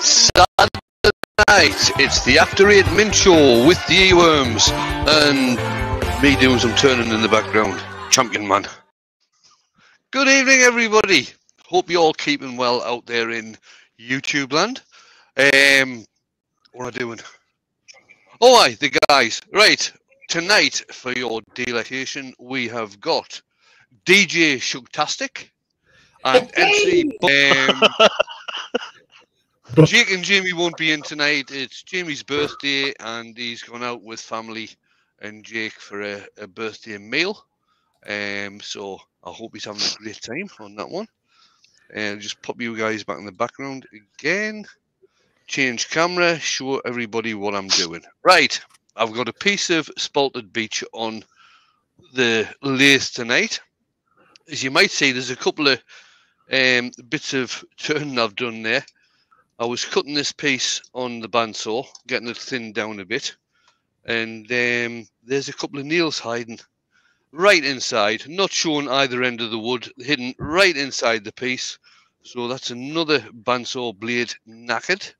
It's Saturday night. It's the After Eight Mint Show with the Earworms and me doing some turning in the background. Champion man. Good evening, everybody. Hope you're all keeping well out there in YouTube land. Um, what are I doing? Oh, aye, the guys. Right, tonight for your delectation, we have got DJ Shugtastic and MC. Um, Jake and Jamie won't be in tonight. It's Jamie's birthday, and he's gone out with family and Jake for a, a birthday meal. Um, so I hope he's having a great time on that one. And just pop you guys back in the background again. Change camera, show everybody what I'm doing. Right, I've got a piece of spalted beech on the lathe tonight. As you might see, there's a couple of um, bits of turning I've done there. I was cutting this piece on the bandsaw, getting it thinned down a bit, and um, there's a couple of nails hiding right inside, not showing either end of the wood, hidden right inside the piece. So that's another bandsaw blade knackered.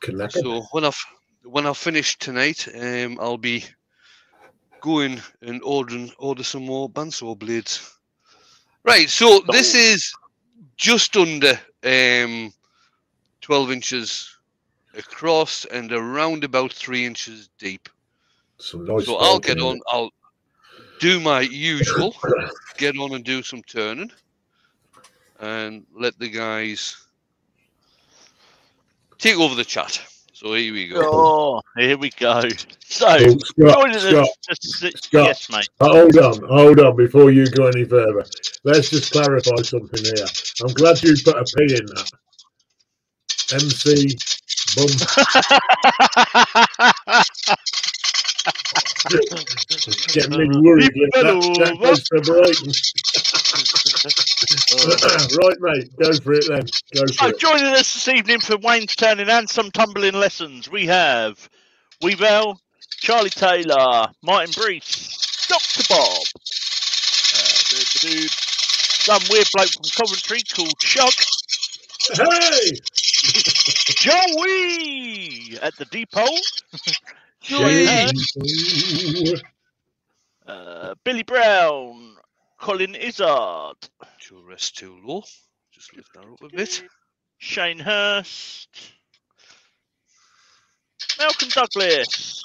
Connected. So when I've when I finish tonight, um, I'll be going and ordering order some more bandsaw blades. Right, so this is just under um, 12 inches across and around about three inches deep. Some nice So I'll get on, I'll do my usual, get on and do some turning, and let the guys take over the chat. So here we go. Oh, here we go. So, Oh, Scott, joining Scott, just sit- Scott. yes, mate. Uh, Hold on, hold on, before you go any further. Let's just clarify something here. I'm glad you put a P in that. MC Bum. Getting worried if that goes for Brighton. right, mate, go for it then. Go for So, it. joining us this evening for Wayne's Turning and some tumbling lessons, we have Weavell, Charlie Taylor, Martin Brees, Dr. Bob, uh, some weird bloke from Coventry called Chuck, Hey! Joey at the depot, Shame. uh, Billy Brown, Colin Izzard, To rest too low. Just lift that up a bit. Shane Hurst, Malcolm Douglas,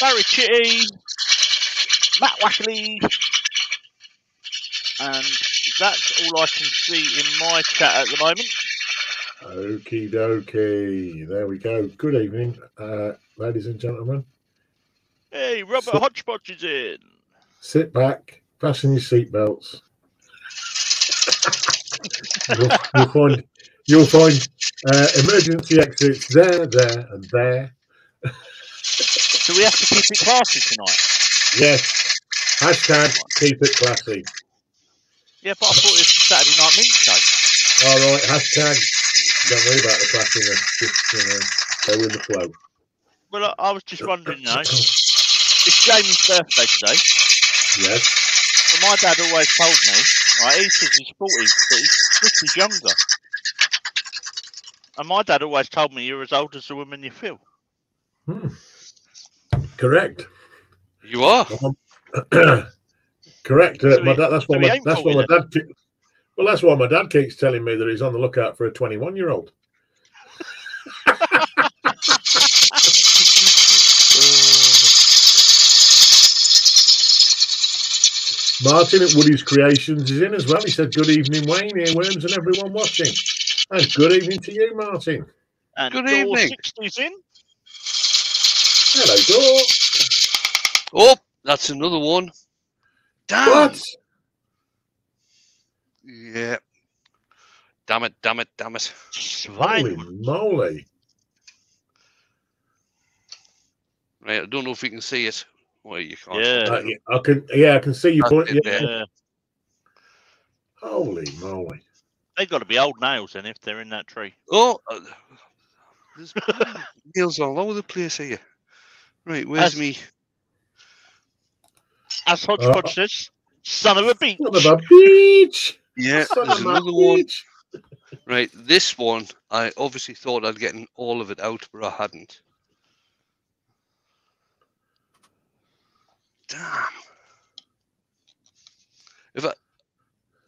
Barry Chitty, Matt Wackley, and that's all I can see in my chat at the moment. Okie dokie. There we go. Good evening, uh, ladies and gentlemen. Hey, Robert So- Hodgepodge is in. Sit back, fasten your seatbelts. you'll, you'll find you'll find uh, emergency exits there, there, and there. So we have to keep it classy tonight. Yes. Hashtag keep it classy. Yeah, but I thought it was Saturday night mint show. All right. Hashtag. Don't worry about the classiness. Just you know, go with the flow. Well, I, I was just wondering, you know, it's Jamie's birthday today. Yes. But my dad always told me, right, he says he's 40, but he's 50 younger. And my dad always told me you're as old as the woman you feel. Hmm. Correct. You are. Correct. Uh, So my dad, that's why my, that's why my dad. Keep, well, that's why my dad keeps telling me that he's on the lookout for a 21 year old. Martin at Woody's Creations is in as well. He said, "Good evening, Wayne, earworms, and everyone watching." And good evening to you, Martin. And Good Door evening. 60's in. Hello, Dor. Oh, that's another one. Damn. What? Yeah. Damn it, damn it, damn it. Holy Swine. moly! Right, I don't know if you can see it. Well, you can't. Yeah. Uh, yeah, I can. Yeah, I can see you That's point. Yeah. Yeah. Holy moly! They've got to be old nails then if they're in that tree. Oh, uh, there's nails all over the place here. Right, where's As- me? As Hodgepodge says, Son of a beach. Son of a beach. Yeah, there's another one. Right, this one, I obviously thought I'd gotten all of it out, but I hadn't. Damn. If I,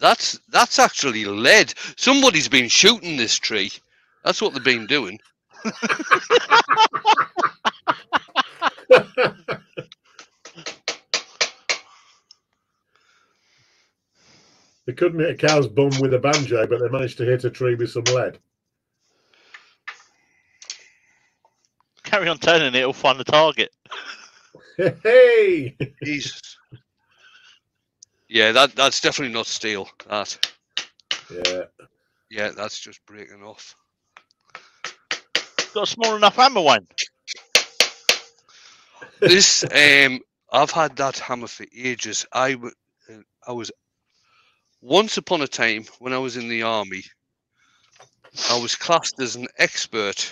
that's that's actually lead. Somebody's been shooting this tree. That's what they've been doing. They couldn't hit a cow's bum with a banjo, but they managed to hit a tree with some lead. Carry on turning it, it'll find the target. Hey! Jesus. Yeah, that that's definitely not steel. That. Yeah. Yeah, that's just breaking off. Got a small enough hammer, Wayne. this um I've had that hammer for ages. I w- uh, I was once upon a time when I was in the army. I was classed as an expert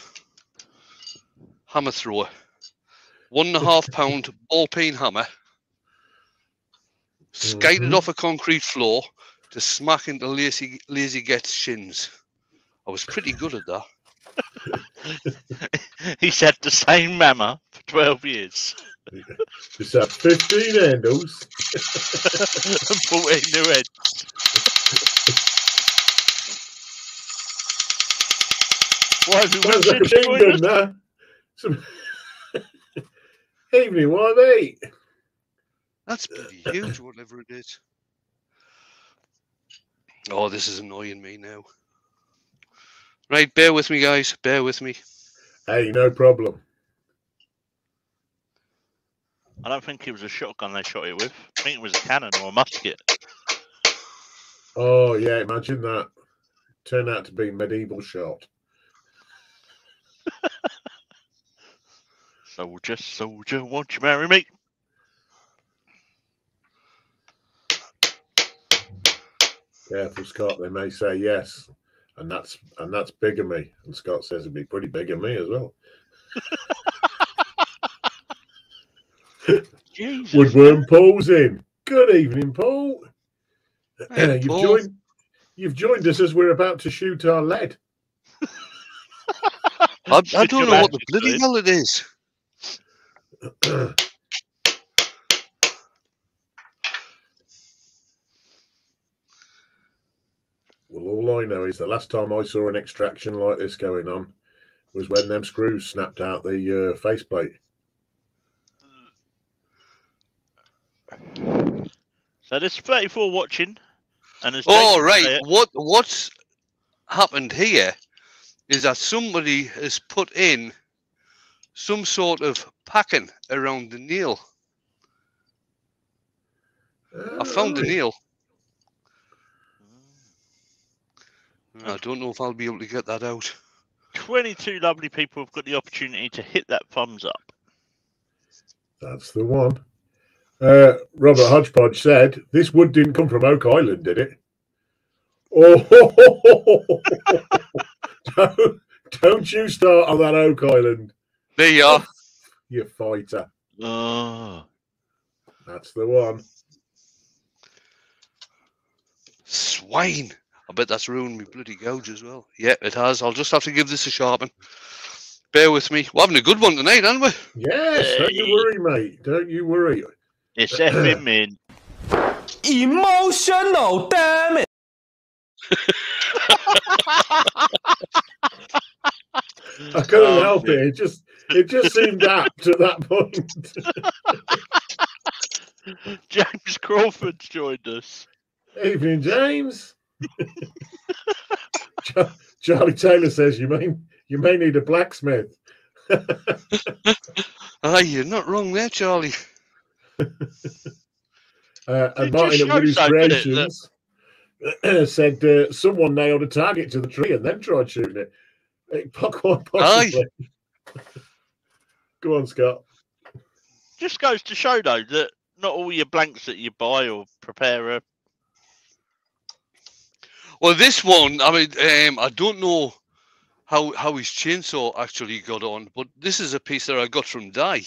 hammer thrower. One and a half pound ball peen hammer, skated Mhm. off a concrete floor to smack into lazy lazy get's shins. I was pretty good at that. He's had the same hammer for 12 years Just had 15 handles. and 14 new heads. Why have you Sounds like a watching? machine gun there. Some... Evening, what are they? That's pretty huge, whatever it is. Oh, this is annoying me now. Right, bear with me, guys. Bear with me. Hey, no problem. I don't think it was a shotgun they shot it with. I think it was a cannon or a musket. Oh, yeah, imagine that. Turned out to be medieval shot. Soldier, soldier, won't you marry me? Careful, Scott. They may say yes, and that's and that's bigamy. And Scott says it'd be pretty bigamy as well. Jesus. Woodworm Paul's in. Good evening, Paul. Hey, you've Paul. joined. You've joined us as we're about to shoot our lead. I, I don't know what the bloody hell it is. Well, all I know is the last time I saw an extraction like this going on was when them screws snapped out the uh, faceplate. So there's 34 watching. And there's Oh, Jason right. What What's happened here is that somebody has put in some sort of packing around the nail. I found the nail. I don't know if I'll be able to get that out. 22 lovely people have got the opportunity to hit that thumbs up. That's the one. Uh, Robert Hodgepodge said, "This wood didn't come from Oak Island, did it?" Oh, don't, don't you start on that Oak Island, There you are. you fighter. Oh. That's the one. Swine. I bet that's ruined me bloody gouge as well. Yeah, it has. I'll just have to give this a sharpen. Bear with me. We're having a good one tonight, aren't we? Yes, don't you worry, mate. Don't you worry. It's effing min. Emotional, damn it. I couldn't Oh, help it. It just it just seemed apt at that point. James Crawford's joined us. Evening, James. Charlie Taylor says you may you may need a blacksmith. Aye, you're not wrong there, Charlie. Uh, and Martin just at Woody's shows, though, doesn't it, Creations said uh, someone nailed a target to the tree and then tried shooting it. it quite possibly. Go on, Scott. Just goes to show, though, that not all your blanks that you buy or prepare are. Well, this one, I mean, um, I don't know how how his chainsaw actually got on, but this is a piece that I got from Dye.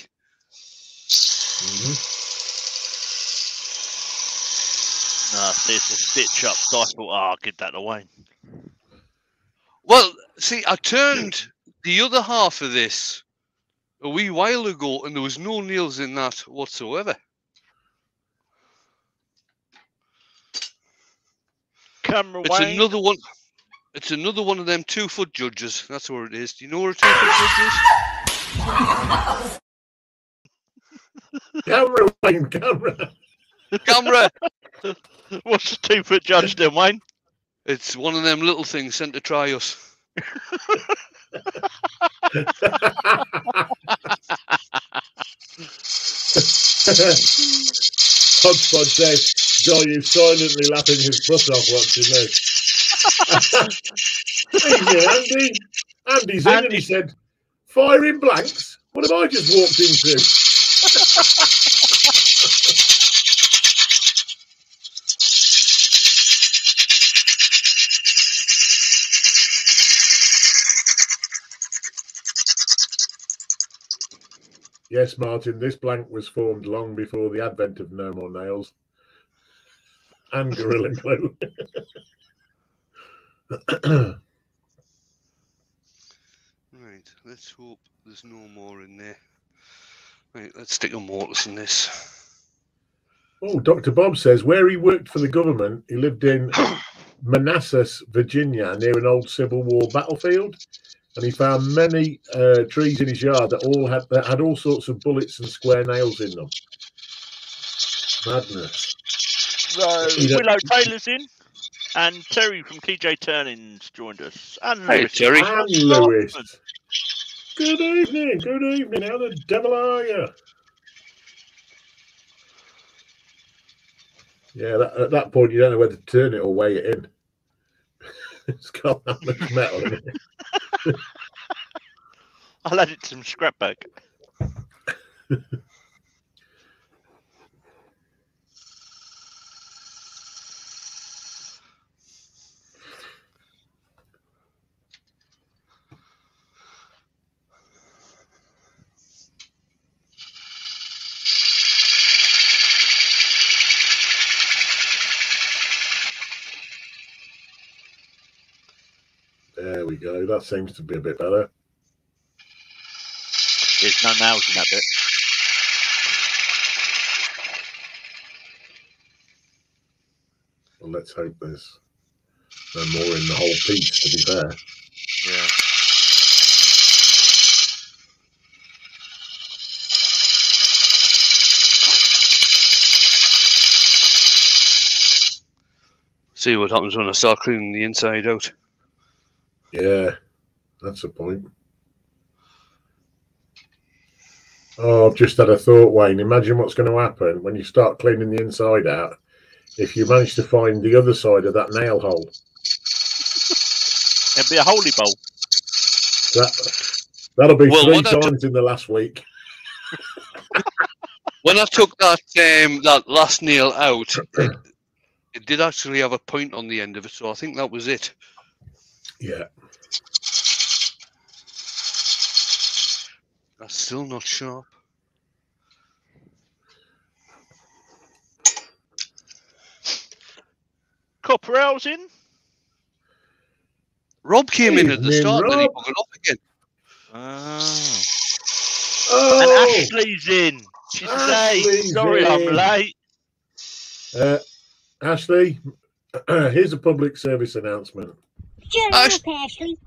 Ah, see, it's a stitch up. So I thought, oh, I'll give that away. Well, see, I turned the other half of this a wee while ago, and there was no nails in that whatsoever. Camera It's Wayne. another one. It's another one of them two foot judges. That's where it is. Do you know where a two foot judge is? Camera, Wayne, camera. Camera. What's the two foot judge then, Wayne? It's one of them little things sent to try us. Hodgepodge says, Joey is silently laughing his butt off watching this. Evening, Andy. Andy's in and he said, Firing blanks? What have I just walked into? Yes, Martin, this blank was formed long before the advent of No More Nails and Gorilla Glue. Right. Let's hope there's no more in there. Right. Let's stick a mortise in this. oh, Dr. Bob says where he worked for the government, he lived in Manassas, Virginia, near an old Civil War battlefield. And he found many uh, trees in his yard that all had that had all sorts of bullets and square nails in them. Madness. So You Willow Taylor's in, and Terry from TJ Turnings joined us. And Hey, Lewis Terry. And Scotland. Lewis. Good evening. Good evening. How the devil are you? Yeah, that, at that point, you don't know whether to turn it or weigh it in. it's got that much metal in it. I'll add it to some scrap bag. There we go. That seems to be a bit better. There's no nails in that bit. Well, let's hope there's no more in the whole piece, to be fair. Yeah. See what happens when I start cleaning the inside out. Yeah, that's a point. Oh, I've just had a thought, Wayne. Imagine what's going to happen when you start cleaning the inside out. If you manage to find the other side of that nail hole, It'd be a holy bowl. that that'll be Well, three what I times in the last week. When I took that um, that last nail out, it, it did actually have a point on the end of it, so I think that was it. Yeah, That's still not sharp. Copperell's in. Rob came in at the Evening, start, then he Rob. took off again. Oh. Oh, And Ashley's in. She's late. Ashley's Sorry, I'm late. uh, Ashley, here's a public service announcement. Shut Ash- up, Ashley.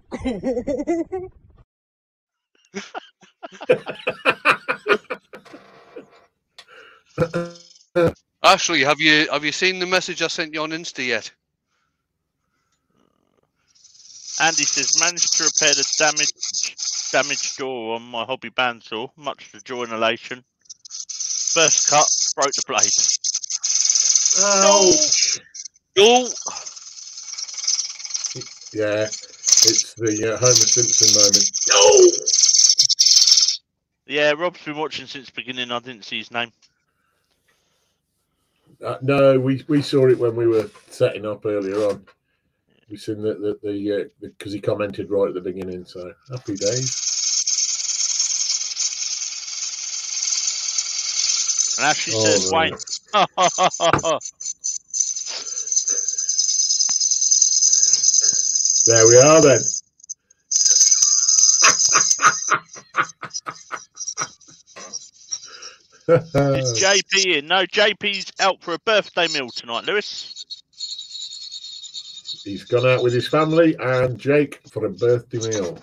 Ashley, have you have you seen the message I sent you on Insta yet? Andy says, managed to repair the damaged damaged door on my hobby bandsaw, much to joy and elation. First cut, broke the blade. Ouch. No. Yeah, it's the uh, Homer Simpson moment. No. Yeah, Rob's been watching since the beginning. I didn't see his name. Uh, no, we, we saw it when we were setting up earlier on. We seen that the the because he commented right at the beginning. So happy days. And Ashley Oh, says, no. There we are then. Is JP in? No, JP's out for a birthday meal tonight, Lewis. He's gone out with his family and Jake for a birthday meal.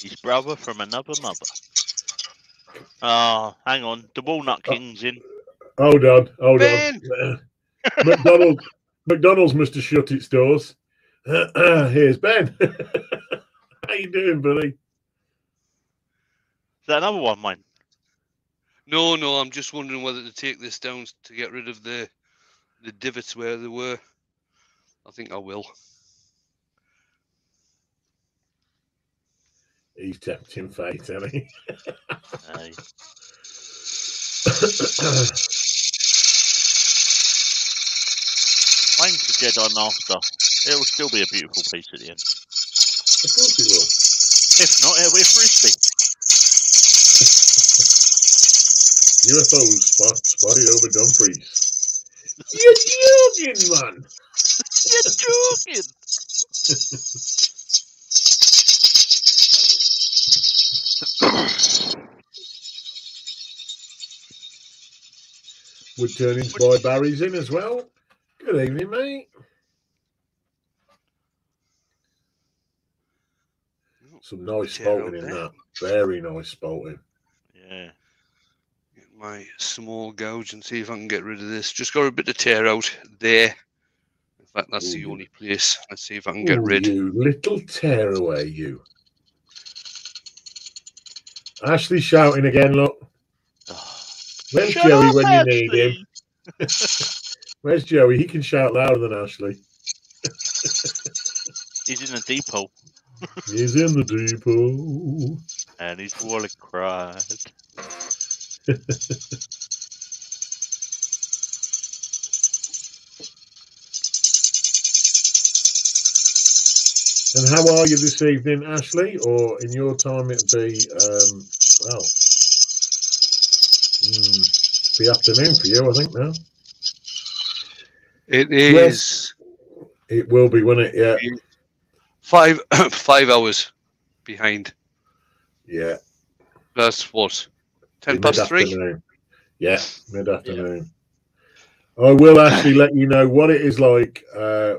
His brother from another mother. Oh, hang on. The Walnut Oh. King's in. Hold on, hold Ben! on. McDonald's McDonald's must have shut its doors. Here's Ben. How you doing, buddy? Is that another one, mate? No, no, I'm just wondering whether to take this down to get rid of the the divots where they were. I think I will. He's tempting fate, isn't he? Hey. Wayne for Jedi Master. It'll still be a beautiful piece at the end. Of course he will. If not, it'll be a frisbee. UFOs spot, spotted over Dumfries. You're joking, man. You're joking. Wood turnings by Barry's in as well. Good evening, mate. Some nice Tear spalting in there. that. Very nice spalting. Yeah. Get my small gouge and see if I can get rid of this. Just got a bit of tear out there. In fact, that's the only place. Let's see if I can get Ooh, rid. You little tearaway, you. Ashley shouting again, look. Where's shut Joey up, when you need him? Where's Joey? He can shout louder than Ashley. He's in the depot He's in the depot. and his wallet cried. And how are you this evening, Ashley? Or in your time, it'd be, um, well, mm, be afternoon for you, I think now. It Yes. It will be, won't it? Yeah. five five hours behind. Yeah. That's what ten past three. Mid-afternoon. Yeah, mid afternoon. I will actually let you know what it is like. Uh,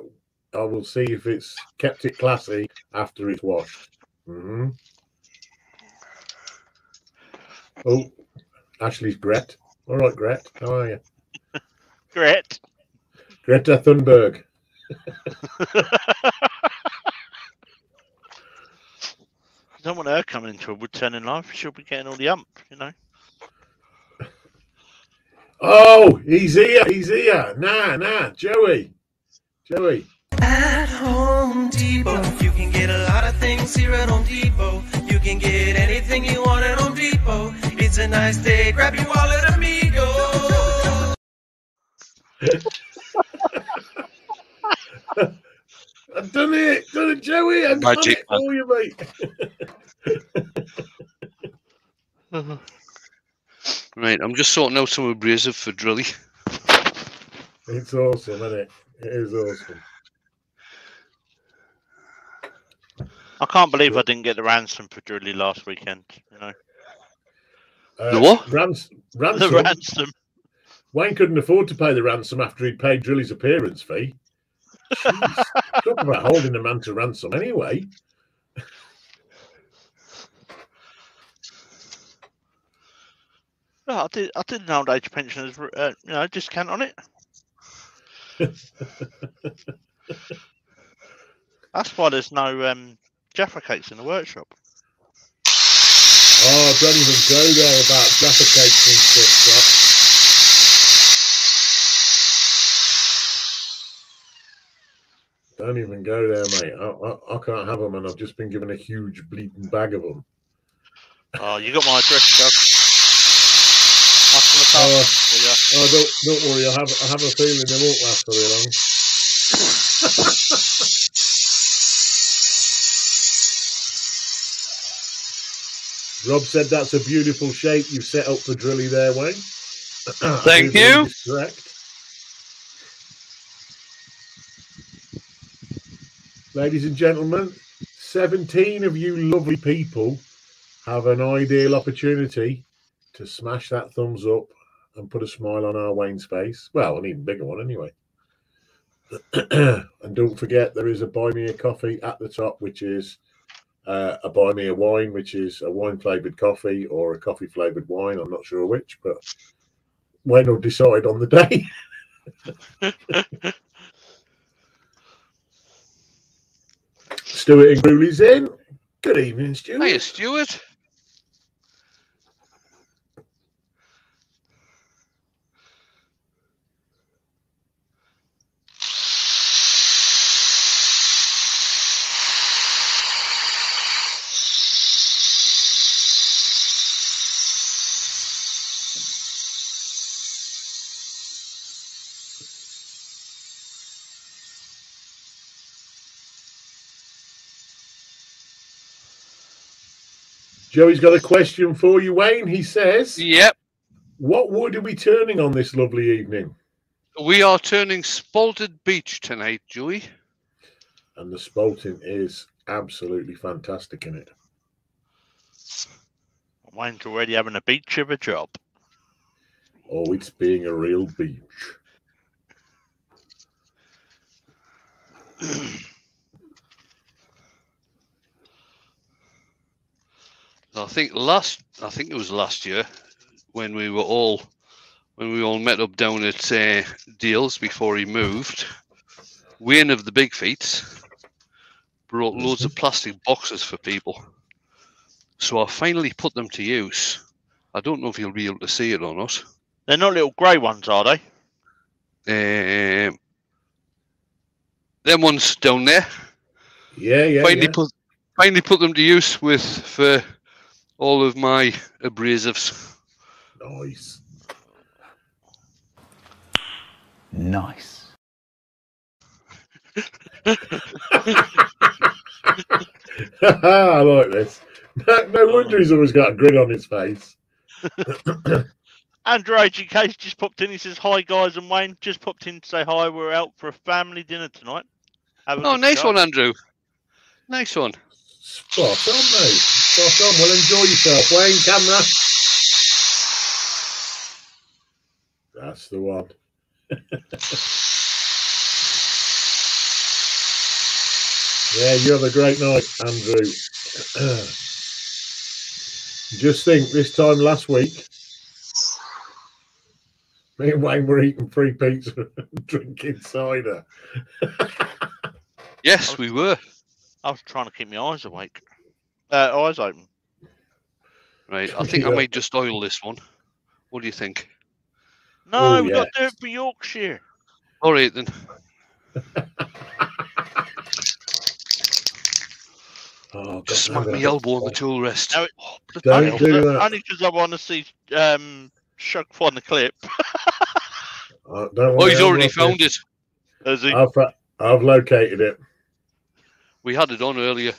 I will see if it's kept it classy after it's washed. hmm Oh, Ashley's Gret. All right, Gret. How are you? Gret. Greta Thunberg. I don't want her coming into a wood turning life. She'll be getting all the ump, you know. Oh, he's here. He's here. Nah, nah. Joey. Joey. At Home Depot, you can get a lot of things here at Home Depot. You can get anything you want at Home Depot. It's a nice day, grab your wallet, amigo. I've done it. Done it, Joey. I've Magic, done it for you, mate. Right, I'm just sorting out some abrasive for drilly. It's awesome, isn't it? It is awesome. I can't believe I didn't get the ransom for Drilly last weekend. You know, Uh, The what? Rans- the ransom. ransom. Wayne couldn't afford to pay the ransom after he'd paid Drilly's appearance fee. Talk about holding a man to ransom anyway. Well, I did. I did an old age pensioners, uh, you know, discount on it. That's why there's no um, Jaffa cakes in the workshop. Oh, don't even go there about Jaffa cakes and stuff, Don't even go there, mate. I, I, I can't have them, and I've just been given a huge bleeding bag of them. Oh, you got my address, Doug. I can look after Oh. them for you. Oh, don't don't worry. I have I have a feeling they won't last very long. Rob said that's a beautiful shape you've set up for Drilly there, Wayne. Thank you. Correct. Ladies and gentlemen, 17 of you lovely people have an ideal opportunity to smash that thumbs up and put a smile on our Wayne's face. Well, an even bigger one, anyway. and don't forget, there is a buy me a coffee at the top, which is uh, a buy me a wine, which is a wine flavored coffee or a coffee flavored wine. I'm not sure which, but Wayne will decide on the day. Stuart and Grooley's in. Good evening, Stuart. Hiya, Stuart. Joey's got a question for you, Wayne. He says, Yep. What wood are we turning on this lovely evening? We are turning Spalted Beech tonight, Joey. And the spalting is absolutely fantastic in it. Wayne's already having a beach of a job. Oh, it's being a real beach. I think last, I think it was last year when we were all, when we all met up down at uh, Deals before he moved. Wayne of the Big Feet brought loads of plastic boxes for people. So I finally put them to use. I don't know if you'll be able to see it or not. They're not little grey ones, are they? Um, them ones down there. Yeah, yeah. finally yeah. put finally put them to use with for all of my abrasives. Nice. Nice. I like this. No, no wonder he's always got a grin on his face. Andrew AGK just popped in. He says, Hi, guys, and Wayne just popped in to say hi. We're out for a family dinner tonight. Have a Oh, nice time." one, Andrew. Nice one. Spot on, mate. Spot on. Well, enjoy yourself, Wayne. Camera. That's the one. yeah, you have a great night, Andrew. Just think, this time last week, me and Wayne were eating free pizza and drinking cider. Yes, we were. I was trying to keep my eyes awake. Uh, eyes open. Right. I think I Yeah. might just oil this one. What do you think? No, Oh, we yeah. got to do it for Yorkshire. All right then. Oh, God, Just smack that my elbow on the tool rest. No, it- Oh, Don't Only hell. do because that. only 'cause I want to see um, Shug find the clip. Oh, don't Oh, he's already located- found it. Has he? I've, I've located it. We had it on earlier.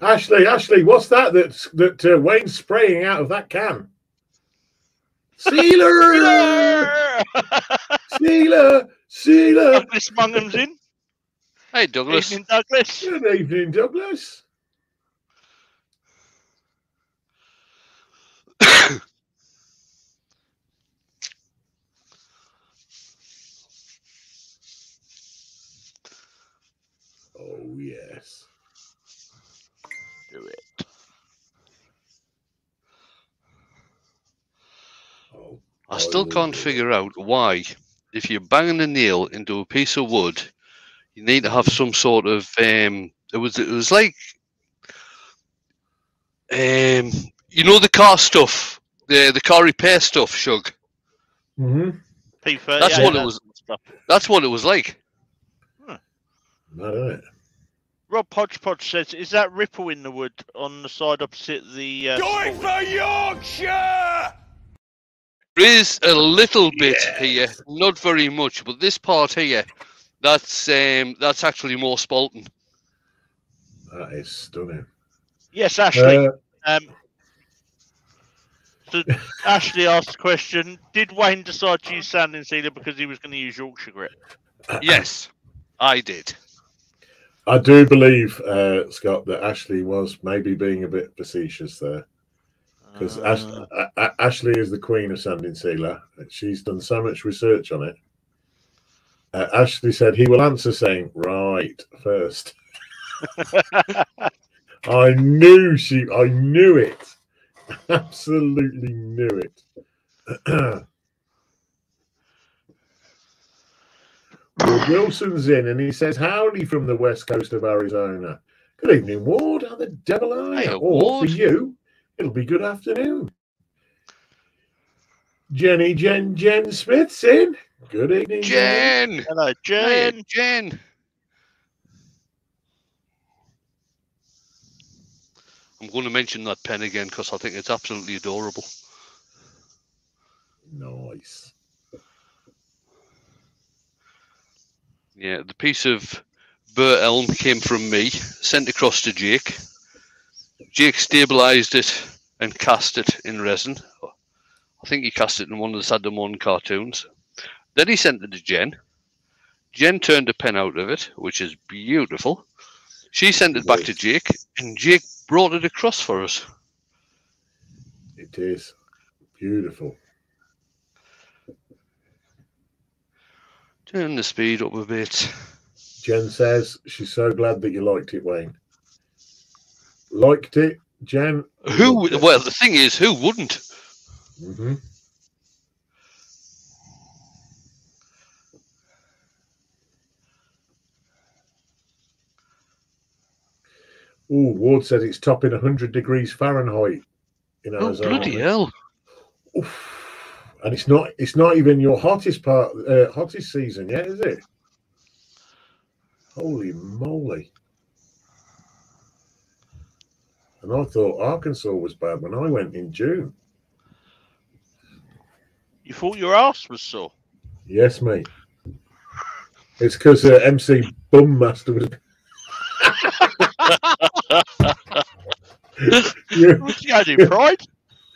Ashley, Ashley, what's that that's, that uh, Wayne's spraying out of that can? Sealer! Sealer! Sealer! Douglas Mungham's in. Hey, Douglas. Evening, Douglas. Good evening, Douglas. Oh, yes. I I still can't figure out why, if you're banging a nail into a piece of wood, you need to have some sort of um. It was it was like um. You know the car stuff, the the car repair stuff, Shug. hmm P30. That's yeah, what it that was. Stuff. That's what it was like. Not on it. Rob Hodgepodge says, "Is that ripple in the wood on the side opposite the?" Uh, Going for Yorkshire! There is a little bit here, not very much, but this part here, that's um that's actually more spalting. That is stunning. yes, Ashley. Uh, Um, so Ashley asked the question: Did Wayne decide to use sanding sealer because he was going to use Yorkshire grit? Yes, I did. I do believe, uh, Scott, that Ashley was maybe being a bit facetious there. Because Ash- Uh, A- A- Ashley is the queen of Sanding Sealer. She's done so much research on it. Uh, Ashley said he will answer saying, right, first. I knew she, I knew it. Absolutely knew it. Ward Wilson's in and he says, Howdy from the west coast of Arizona. Good evening, Ward. How the devil are you? Hiya, Or for you, it'll be good afternoon. Jenny Jen Jen Smith's in. Good evening, Jenny. Jen! hello, Hiya, Jen. Jen! I'm going to mention that pen again because I think it's absolutely adorable. Nice. Yeah, the piece of burr elm came from me, sent across to Jake. Jake stabilized it and cast it in resin. I think he cast it in one of the Saddam One cartoons. Then he sent it to Jen. Jen turned a pen out of it, which is beautiful. She sent it back to Jake, and Jake brought it across for us. It is beautiful. Turn the speed up a bit. Jen says she's so glad that you liked it, Wayne. Liked it, Jen? Who? Well, the thing is, who wouldn't? hmm Oh, Ward said it's topping 100 degrees Fahrenheit in Arizona. Oh Arizona. bloody hell! Oof. And it's not it's not even your hottest part uh, hottest season yet, is it? Holy moly. And I thought Arkansas was bad when I went in June. You thought your ass was sore. Yes, mate. It's because uh, MC Bummaster was. You- What's he going to do, pride?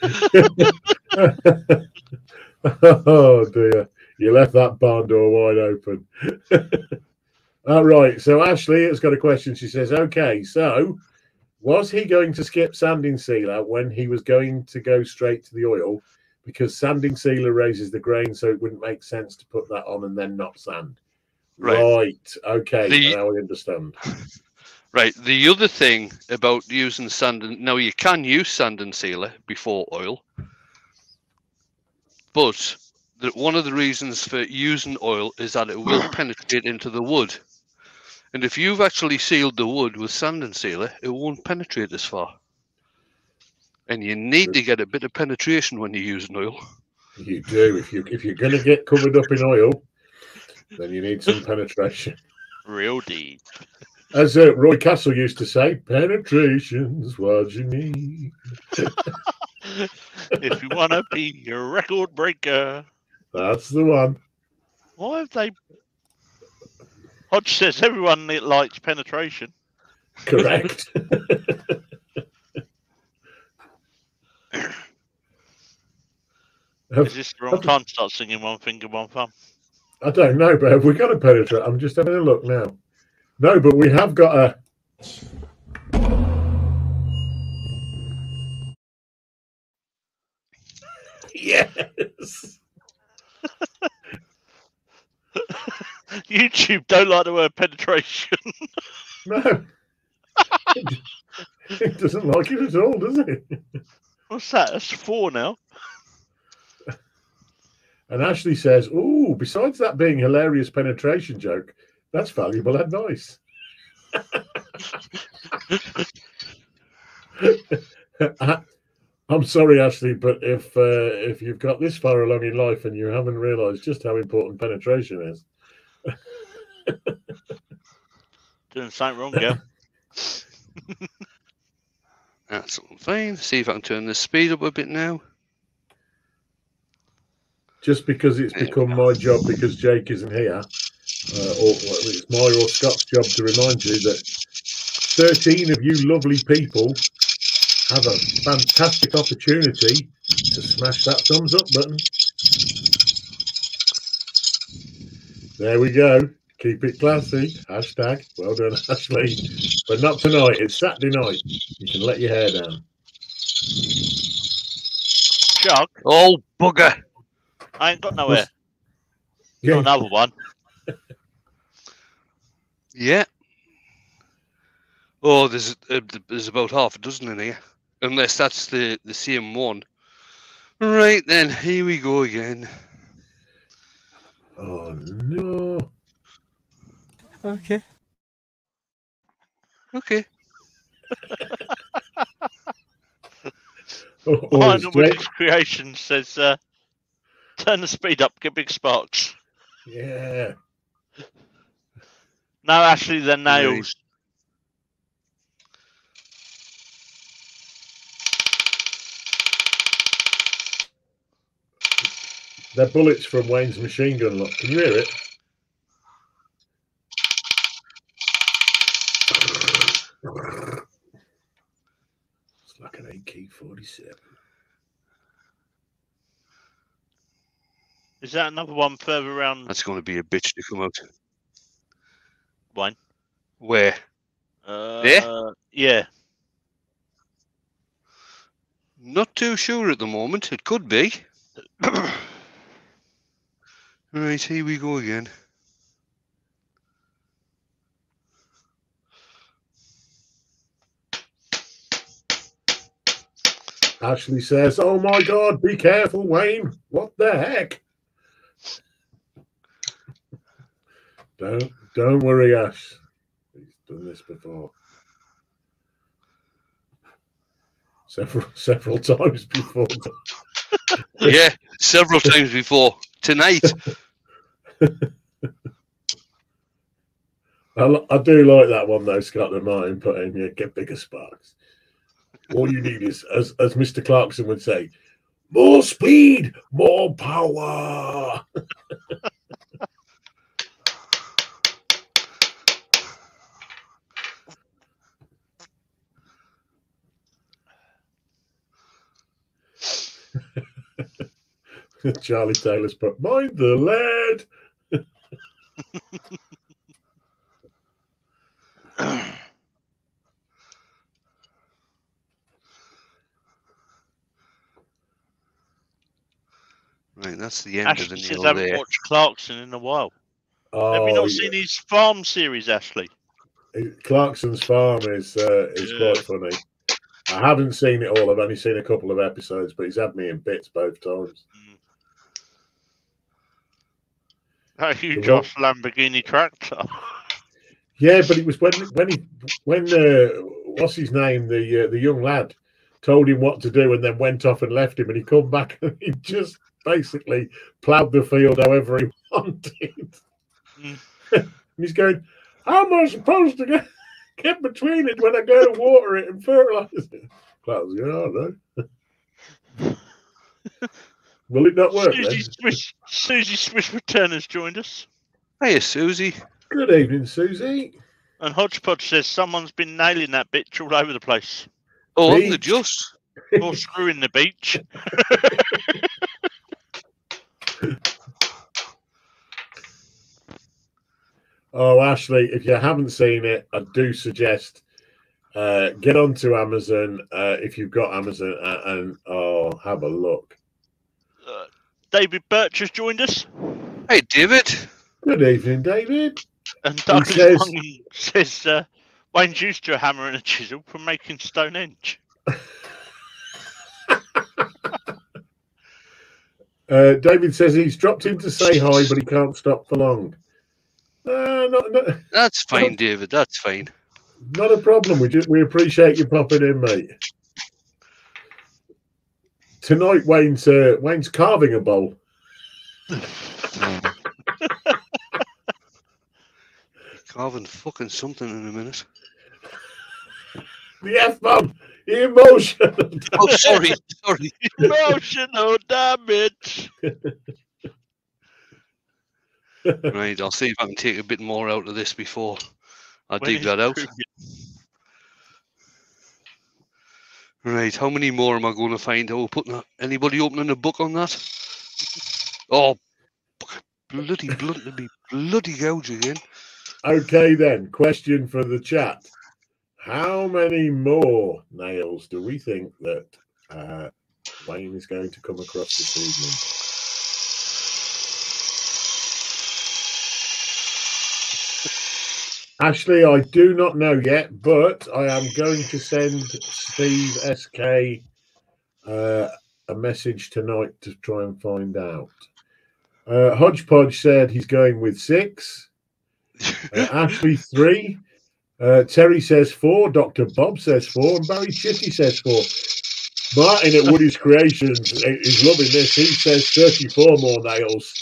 oh dear, you left that barn door wide open. All right, so Ashley has got a question. She says, "Okay, so was he going to skip sanding sealer when he was going to go straight to the oil? Because sanding sealer raises the grain, so it wouldn't make sense to put that on and then not sand." Right. Okay. The- now I understand. Right. The other thing about using sand and now you can use sand and sealer before oil, but the, one of the reasons for using oil is that it will penetrate into the wood. And if you've actually sealed the wood with sand and sealer, it won't penetrate as far. And you need to get a bit of penetration when you use using oil. You do. If you if you're going to get covered up in oil, then you need some penetration. Real deep. As uh, Roy Castle used to say, penetration's what you need. if you want to be a record breaker, That's the one. why have they? Hodge says everyone likes penetration. Correct. Is this the wrong time to start singing One Finger, One Thumb? I don't know, but have we got a penetrate? I'm just having a look now. No, but we have got a. Yes. YouTube don't like the word penetration. No. it doesn't like it at all, does it? What's that? That's four now. And Ashley says, "Oh, besides that being hilarious penetration joke, that's valuable advice." I'm sorry, Ashley, but if uh, if you've got this far along in life and you haven't realised just how important penetration is, Doing something wrong, girl. That's all fine. See if I can turn the speed up a bit now. just because it's There become my job because Jake isn't here, uh, or well, it's my or Scott's job to remind you that 13 of you lovely people have a fantastic opportunity to smash that thumbs up button. There we go. Keep it classy. Hashtag. Well done, Ashley. But not tonight. It's Saturday night. You can let your hair down. Chuck, Oh, bugger. I ain't got nowhere. Yeah. Got another one. Yeah. Oh, there's uh, there's about half a dozen in here, unless that's the the same one. Right then, here we go again. Oh no. Okay. Okay. Oh, oh, Mine it's on great. Witches Creation says, uh, turn the speed up, get big sparks. Yeah. No, Ashley, they're nails. They're bullets from Wayne's machine gun. Look, can you hear it? It's like an AK 47. Is that another one further around That's going to be a bitch to come out. one? Where? Uh, Yeah. Not too sure at the moment. It could be. right, here we go again. Ashley says, "Oh my God, be careful, Wayne! What the heck?" don't don't worry, Ash. He's done this before, several several times before. yeah, several times before. Tonight. I, I do like that one though, Scott. Scotland Martin put in. Yeah, get bigger sparks. All you need is, as as Mr. Clarkson would say, more speed, more power. Charlie Taylor's put mind the lead. Right, that's the end of the says nail I haven't watched Clarkson in a while. Oh, Have you not yeah. seen his farm series, Ashley? Clarkson's Farm is uh, is Yeah. quite funny. I haven't seen it all. I've only seen a couple of episodes, but he's had me in bits both times. A huge off Lamborghini tractor. Yeah, but it was when when he when uh, what's his name the uh, the young lad told him what to do and then went off and left him, and he come back and he just basically ploughed the field however he wanted. Mm. and he's going, "How am I supposed to get get between it when I go to water it and fertilize it?" Cloud's going, "I don't know." Will it not work? Susie Then? Swiss, Susie Swiss Return has joined us. Hiya, Susie. Good evening, Susie. And Hodgepodge says someone's been nailing that bitch all over the place. Oh, on the Beech. just. Or screwing the beech. Oh, Ashley, if you haven't seen it, I do suggest uh, get onto Amazon uh, if you've got Amazon uh, and oh, have a look. David Birch has joined us. Hey, David. Good evening, David. And Douglas says- Mungan says uh, Wayne's used to a hammer and a chisel for making Stonehenge. Uh, David says he's dropped in to say hi, but he can't stop for long. Uh, not, not, That's fine, David. That's fine. not a problem. We just, we appreciate you popping in, mate. Tonight, Wayne's uh, Wayne's carving a bowl. Carving fucking something in a minute. The F bomb, emotion. Oh, sorry. sorry. Emotional damage. Right, I'll see if I can take a bit more out of this before I When dig that out. Right, how many more am I going to find? Oh, putting anybody opening a book on that? Oh, bloody bloody, bloody gouge again. Okay, then. Question for the chat. How many more nails do we think that uh, Wayne is going to come across this evening? Ashley, I do not know yet, but I am going to send Steve SK uh, a message tonight to try and find out. Uh, Hodgepodge said he's going with six. Uh, Ashley three. Uh, Terry says four. Doctor Bob says four, and Barry Chitty says four. Martin at Woody's Creations is loving this. He says thirty-four more nails.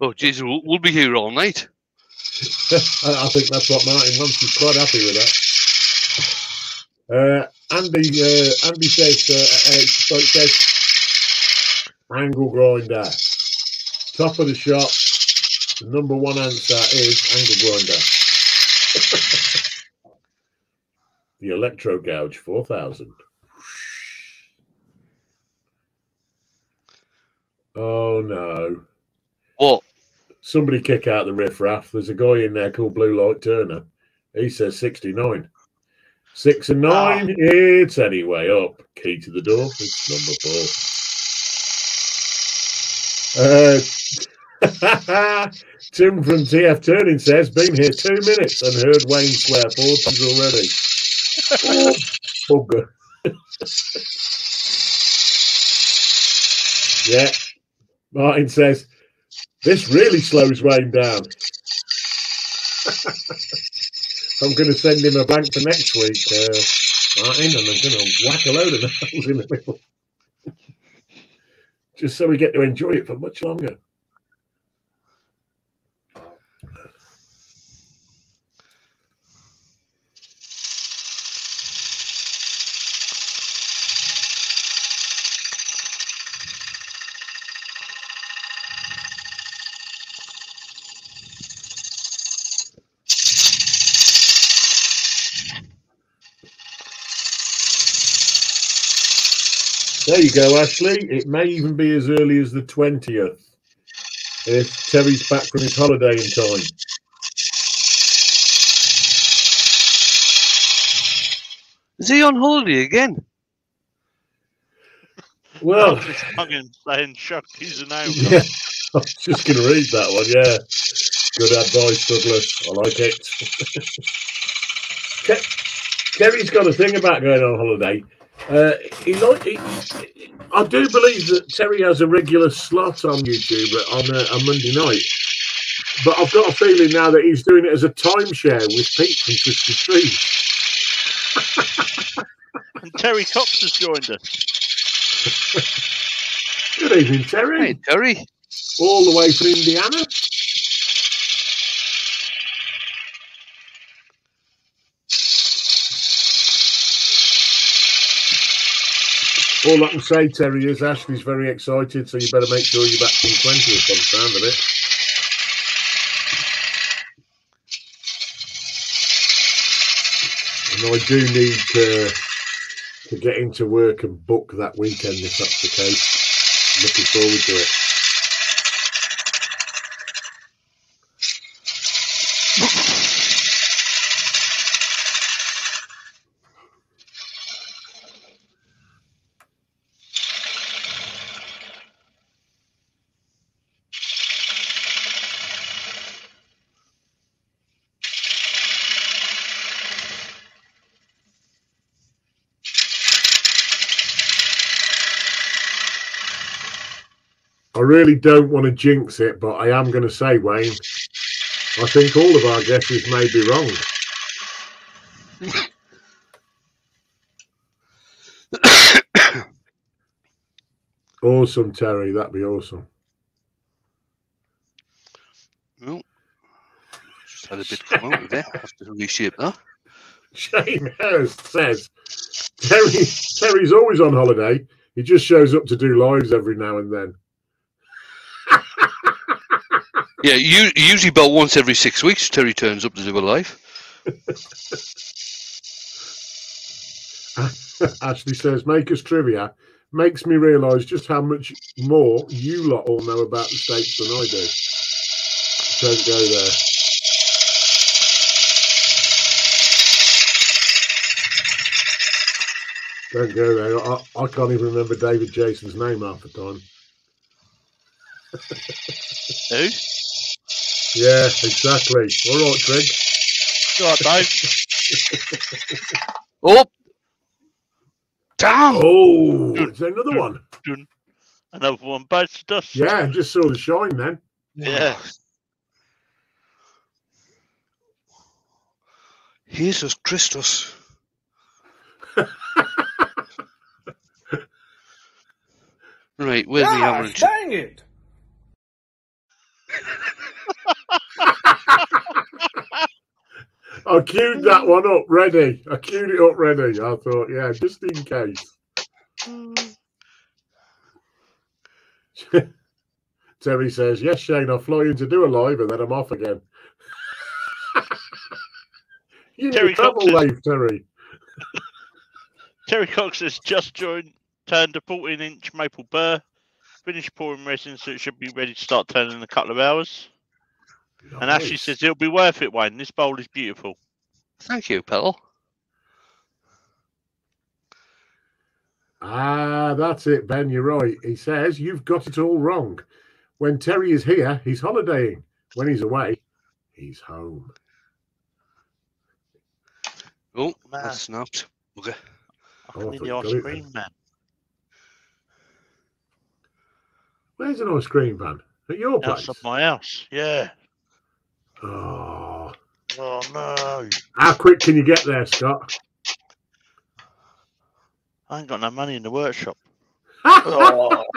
Oh, Jesus, we'll, we'll be here all night. I, think that's what Martin wants. He's quite happy with that. Uh, Andy, uh, Andy says, uh, uh, says angle grinder. Top of the shop. The number one answer is angle grinder. the electro gouge 4000. Oh no. What? Somebody kick out the riffraff. There's a guy in there called Blue Light Turner. He says 69. Six and nine. It's anyway up. Key to the door. It's number four. Uh, Tim from TF Turning says, been here two minutes and heard Wayne swear four times already. oh, bugger. yeah. Martin says, this really slows Wayne down. I'm going to send him a blank for next week, uh, Martin, and I'm going to whack a load of nails in the middle. Just so we get to enjoy it for much longer. There you go, Ashley. It may even be as early as the 20th if Terry's back from his holiday in time. Is he on holiday again? Well, His tongue and saying, "Shuck, he's an out." yeah, I was just going to read that one. Yeah, good advice, Douglas. I like it. Ke- Terry's got a thing about going on holiday. Uh, he he, I do believe that Terry has a regular slot on YouTube on a, a Monday night. But I've got a feeling now that he's doing it as a timeshare with Pete from Twisted Trees. And Terry Cox has joined us. Good evening, Terry. Hey, Terry. All the way from Indiana. All I can say, Terry, is Ashley's very excited, so you better make sure you're back from 20th on the sound of it. And I do need to, to get into work and book that weekend if that's the case. Looking forward to it. Really don't want to jinx it, but I am going to say, Wayne, I think all of our guesses may be wrong. awesome, Terry. That'd be awesome. Well, just had a bit come out of there. Have to reshape that. Shane Harris says Terry Terry's always on holiday. He just shows up to do lives every now and then. Yeah, you, usually about once every six weeks, Terry turns up to do a live. Ashley says, make us trivia. Makes me realise just how much more you lot all know about the States than I do. don't go there. Don't go there. I, I can't even remember David Jason's name half the time. Who? Yeah, exactly. All right, Craig. Right, Dave. Oh! Damn! Oh, is there another one? Another one bites the dust. Yeah, I just saw the shine then. Yeah. Jesus Christus. right, where's the average? Ah, dang it! I queued that one up ready. I queued it up ready. I thought, yeah, just in case. Terry says, Yes, Shane, I'll fly in to do a live and then I'm off again. you Terry travel Cox Terry. Terry Cox has just joined, turned a 14 inch maple burr. Finished pouring resin, so it should be ready to start turning in a couple of hours. And Ashley Nice. says it'll be worth it, Wayne. This bowl is beautiful. Thank you, pal. Ah, that's it, Ben. You're right. He says, You've got it all wrong. When Terry is here, he's holidaying. When he's away, he's home. Oh, Man. that snapped. Okay. I Oh, can I the ice cream, man. Where's an ice cream van? At your place? Outside my house. Yeah. Oh, Oh, no. how quick can you get there, Scott? I ain't got no money in the workshop. Oh.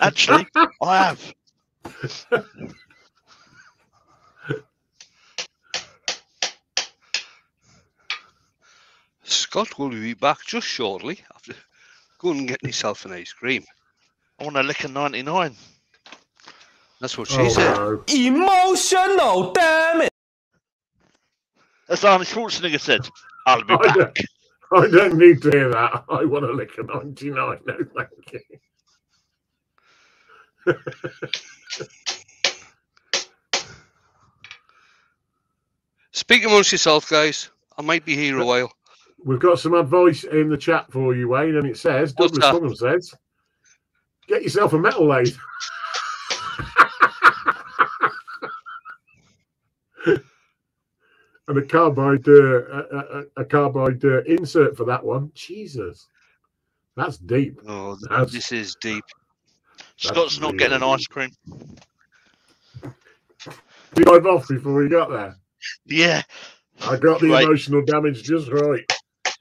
Actually, I have. Scott will be back just shortly after going and getting himself an ice cream. I want a lick of 99. That's what she Oh, said. no. Emotional, damn it! As Arnold Schwarzenegger said, I'll be I back. don't, I don't need to hear that. I want to lick a 99. No, thank you. Speak amongst yourself, guys. I might be here a while. We've got some advice in the chat for you, Wayne, and it says What's Douglas that? Bungham says, get yourself a metal lathe. And a carbide, uh, a, a, a carbide uh, insert for that one. Jesus, that's deep. Oh, That's- this is deep. Scott's not getting an ice cream. You drive off before we got there? Yeah. I got the Right. emotional damage just right.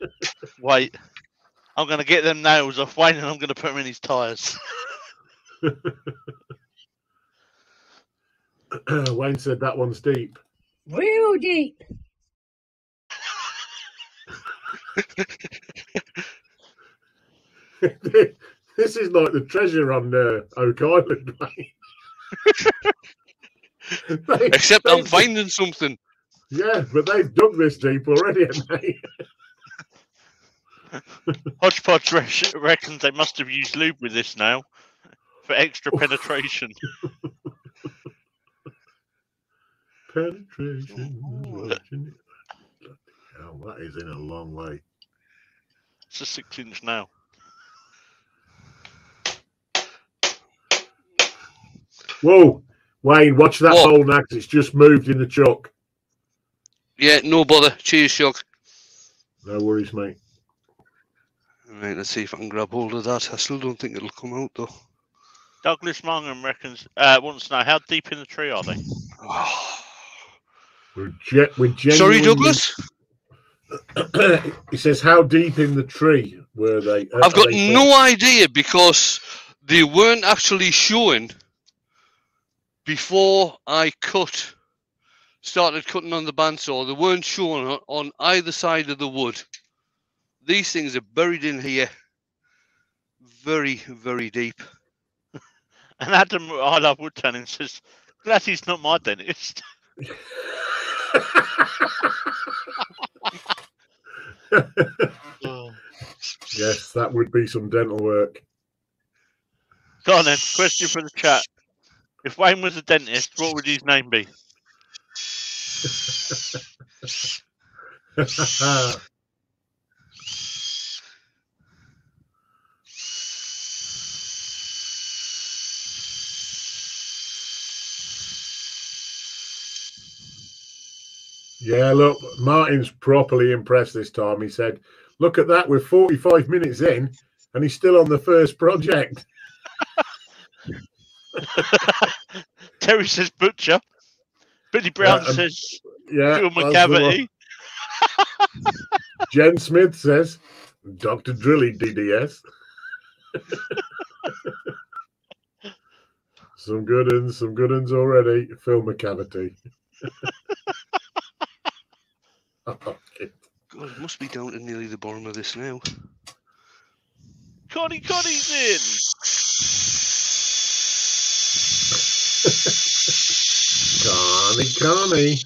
Wait. I'm going to get them nails off Wayne and I'm going to put them in his tyres. Wayne said that one's deep. Real deep. this is like the treasure on uh, Oak Island, mate. They- Except I'm finding something. Yeah, but they've dug this deep already, haven't they? Hodgepodge re- reckons they must have used lube with this now for extra penetration. Penetration. watching it. Bloody hell, that is in a long way. It's a six inch nail. Whoa, Wayne, watch that What? hole now 'cause it's just moved in the chuck. Yeah, no bother. Cheers, Chuck. No worries, mate. Right, let's see if I can grab hold of that. I still don't think it'll come out though. Douglas Mongham reckons uh, wants to know how deep in the tree are they? We're, ge- we're Sorry, Douglas. he says, "How deep in the tree were they?" Uh, I've got they no idea because they weren't actually showing before I cut, started cutting on the bandsaw. They weren't showing on, on either side of the wood. These things are buried in here, very, very deep. And Adam, I love Woodturning, says, glad he's not my dentist. Yes, that would be some dental work. Go on then, question for the chat. If Wayne was a dentist, what would his name be? yeah, look, Martin's properly impressed this time. He said, Look at that, we're 45 minutes in and he's still on the first project. Terry says butcher. Billy Brown um, says Yeah. fill that's my the one. cavity. Jen Smith says, Dr. Drilly DDS. some good uns, some good uns already. Phil McCavity. Okay. God, it must be down to nearly the bottom of this now. Connie Connie's in. Connie, Connie.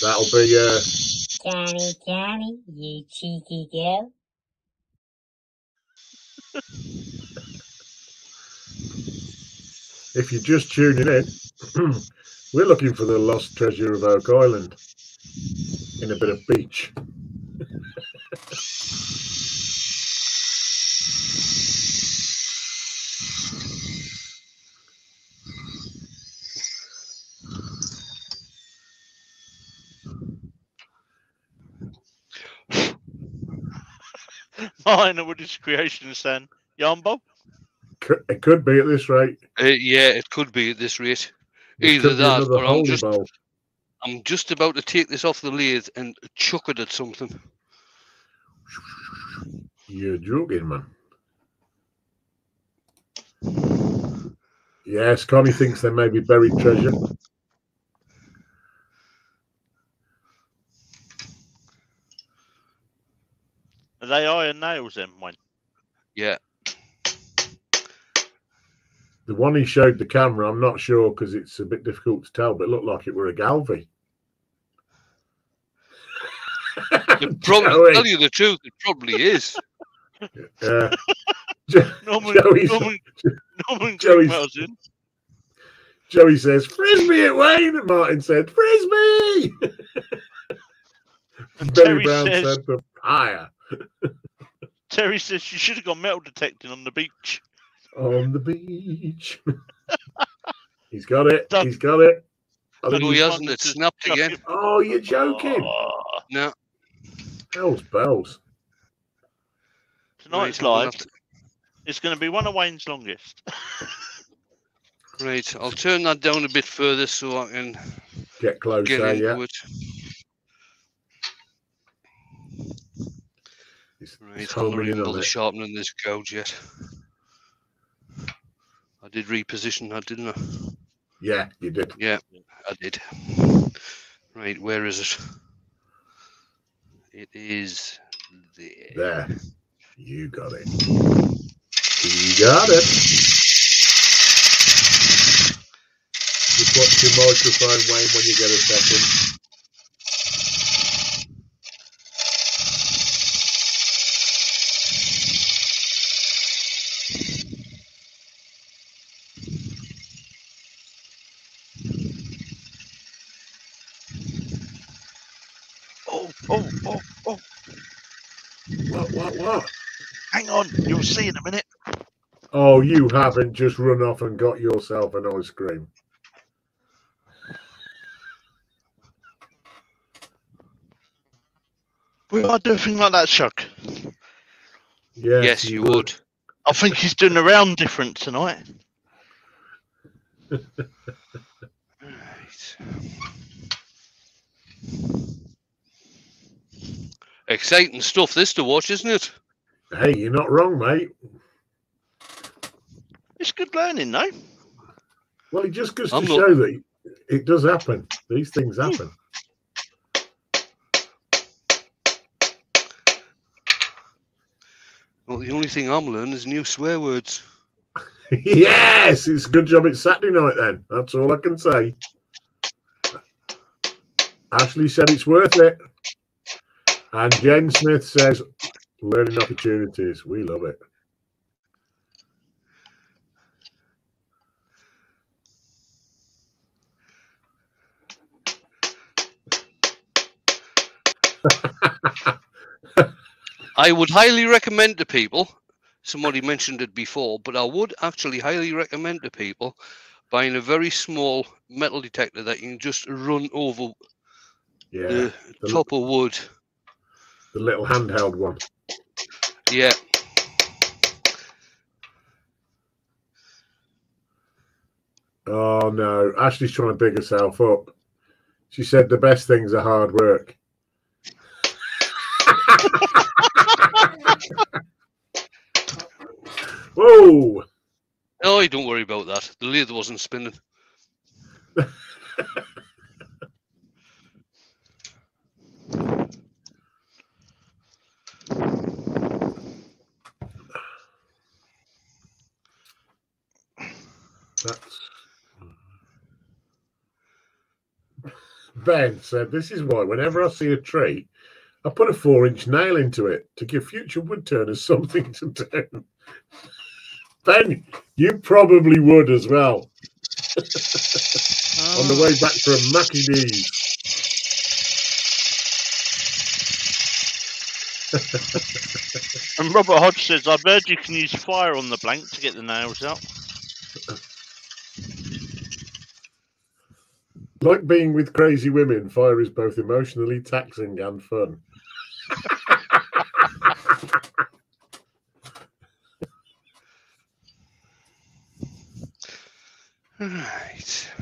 That'll be uh Connie, Connie, you cheeky girl. if you're just tuning in, we're looking for the lost treasure of Oak Island in a bit of beech. Mine or Woody's creation saying, Yarn Bob? It could be at this rate. Uh, yeah, it could be at this rate. It Either that, or I'll just bowl. I'm just about to take this off the lathe and chuck it at something. You're joking, man. Yes, Connie thinks there may be buried treasure. Are they iron nails then, Wayne? Yeah, The one he showed the camera, I'm not sure because it's a bit difficult to tell, but it looked like it were a Galvey. it probably, Joey. tell you the truth, it probably is. Uh, Norman, Joey's- Norman, Norman Joey's- Joey says, Frisbee at Wayne. And Martin said, Frisbee. And Terry Brown says, said, the fire Terry says you should have gone metal detecting on the beach. on the beach. He's got it. Done. He's got it. I think he hasn't. It snapped again. Oh, you're joking. Oh, No, Hell's bells. tonight's right, I'll live. have to- It's going to be one of Wayne's longest. Great. I'll turn that down a bit further so I can Get closer, get into yeah. it. He's, Right, he's I'm not homing even in on bother it. sharpening this gouge yet. I did reposition that, didn't I? Yeah, you did. Yeah, I did. Right, where is it? It is there. There. You got it. You got it. Just watch your microphone, Wayne, when you get a second. Oh, oh, oh. What, what, what? Hang on. You'll see in a minute. Oh, you haven't just run off and got yourself an ice cream. Will I do a thing like that, Chuck? Yes, yes, you would. I think he's doing a round different tonight. Right. Exciting stuff this to watch, isn't it? Hey, you're not wrong, mate. It's good learning, though. Well, it just goes to I'm not- show that it does happen. These things hmm. happen. Well, the only thing I'm learning is new swear words. yes, it's a good job it's Saturday night then. That's all I can say. Ashley said it's worth it. And Jen Smith says, learning opportunities. We love it. I would highly recommend to people, somebody mentioned it before, but I would actually highly recommend to people buying a very small metal detector that you can just run over yeah, the, the top of wood the little handheld one. Yeah. Oh no, Ashley's trying to big herself up. She said the best things are hard work. Whoa! Oh, don't worry about that. The lathe wasn't spinning. That's Ben said, This is why whenever I see a tree, I put a four inch nail into it to give future wood turners something to do. Ben, you probably would as well. On the way back from Mackie D's. And Robert Hodge says, I've heard you can use fire on the blank to get the nails out. Like being with crazy women, fire is both emotionally taxing and fun. Right.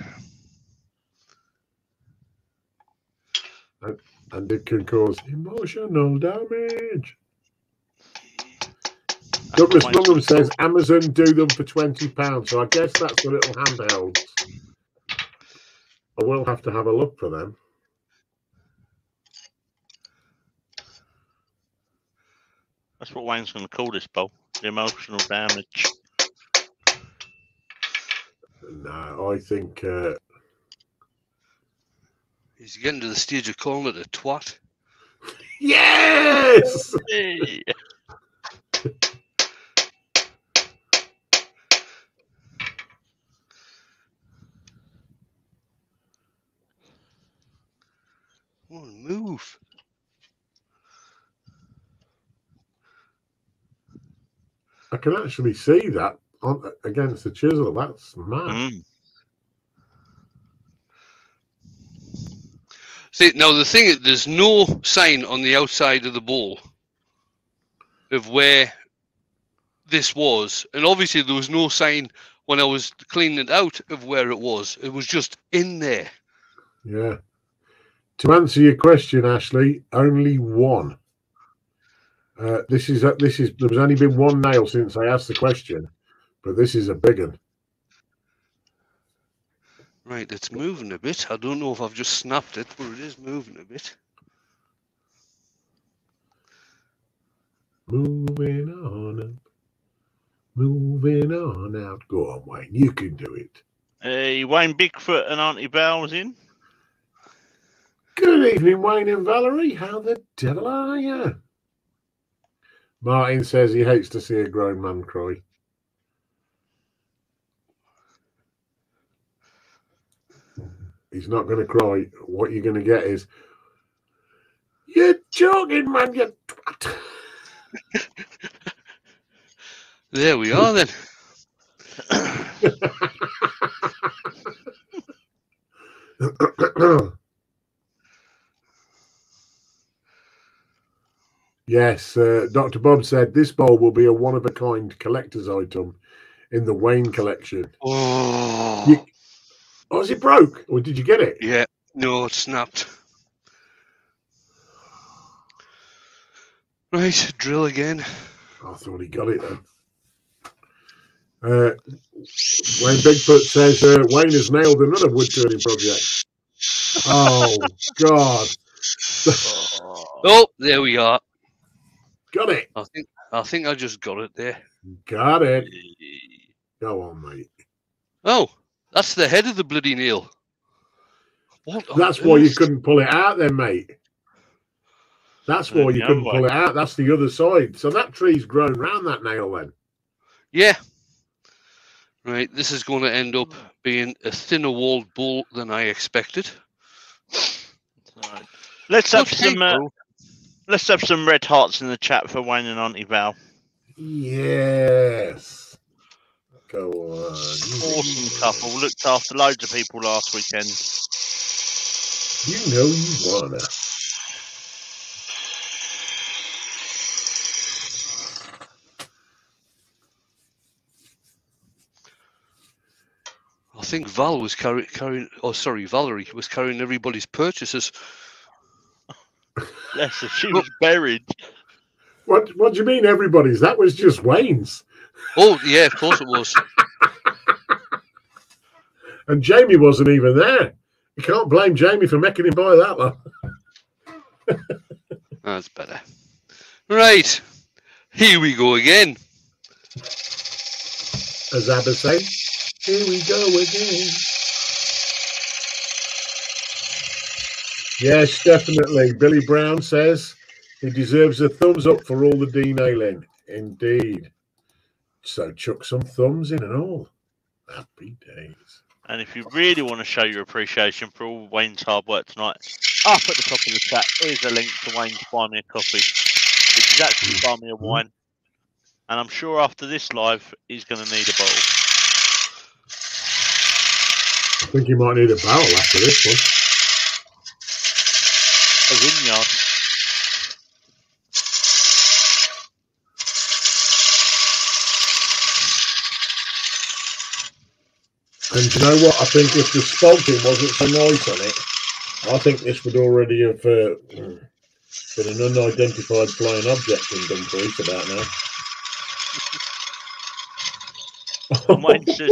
And it can cause emotional damage. Douglas Mullen says Amazon do them for twenty pounds, so I guess that's the little handhelds. I will have to have a look for them. That's what Wayne's going to call this bowl. The emotional damage. No, I think uh, He's getting to the stage of calling it a twat. yes. Come on, move. I can actually see that on, against the chisel. That's mad. Mm. See, now the thing is, there's no sign on the outside of the ball of where this was, and obviously there was no sign when I was cleaning it out of where it was. It was just in there. Yeah. To answer your question, Ashley, only one. Uh, this is uh, this is. There's only been one nail since I asked the question, but this is a big one. Right, it's moving a bit. I don't know if I've just snapped it, but it is moving a bit. Moving on, up, moving on out. Go on, Wayne. You can do it. Hey, Wayne Bigfoot and Auntie Belle's in. Good evening, Wayne and Valerie. How the devil are you? Martin says he hates to see a grown man cry. He's not going to cry. What you're going to get is, You're joking, man. You twat." There we are then. yes, uh, Dr. Bob said this bowl will be a one of a kind collector's item in the Wayne collection. Oh, You- Oh, is it broke? Or did you get it? yeah. No, it snapped. Right, drill again. I thought he got it then. Uh, Wayne Bigfoot says uh, Wayne has nailed another wood turning project. Oh, God. Oh, there we are. Got it. I think I think I just got it there. Got it. Go on, mate. Oh, that's the head of the bloody nail. What That's why you couldn't pull it out then, mate. That's why you you couldn't go, pull it out. That's the other side. So that tree's grown round that nail then. Yeah. Right, this is going to end up being a thinner walled bowl than I expected. Right. Let's have But hey, some. Uh, ho. Let's have some red hearts in the chat for Wayne and Auntie Val. Yes. Go on. Awesome couple. Looked after loads of people last weekend. You know you wanna. I think Val was carry, carrying. Oh, sorry, Valerie was carrying everybody's purchases. Her. She was buried. What what do you mean everybody's? That was just Wayne's. Oh, yeah, of course it was. And Jamie wasn't even there. You can't blame Jamie for making him buy that one. That's better. Right, here we go again. As Abba say, here we go again. Yes, definitely. Billy Brown says he deserves a thumbs up for all the denailing. Indeed. So chuck some thumbs in and all. Happy days. And if you really want to show your appreciation for all Wayne's hard work tonight, up at the top of the chat is a link to Wayne's Buy Me a Coffee, which is actually Buy Me a Wine. And I'm sure after this live, he's going to need a bottle. I think you might need a barrel after this one. A vineyard. And you know what? I think if the spalting wasn't so nice on it, I think this would already have uh, been an unidentified flying object in Dumfries about now. Wayne says-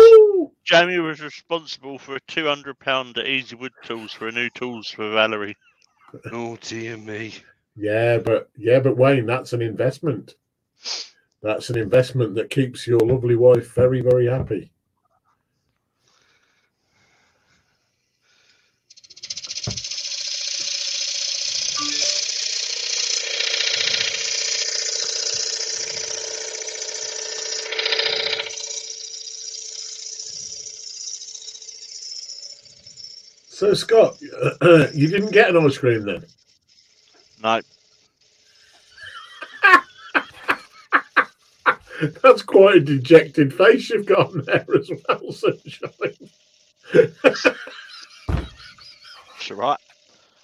Jamie was responsible for a £200 at Easy Wood Tools for a new tools for Valerie. Oh dear me. Yeah, but yeah, but Wayne, that's an investment. That's an investment that keeps your lovely wife very, very happy. So, Scott, you didn't get an ice cream then? No, That's quite a dejected face you've got on there as well, Sunshine. all right.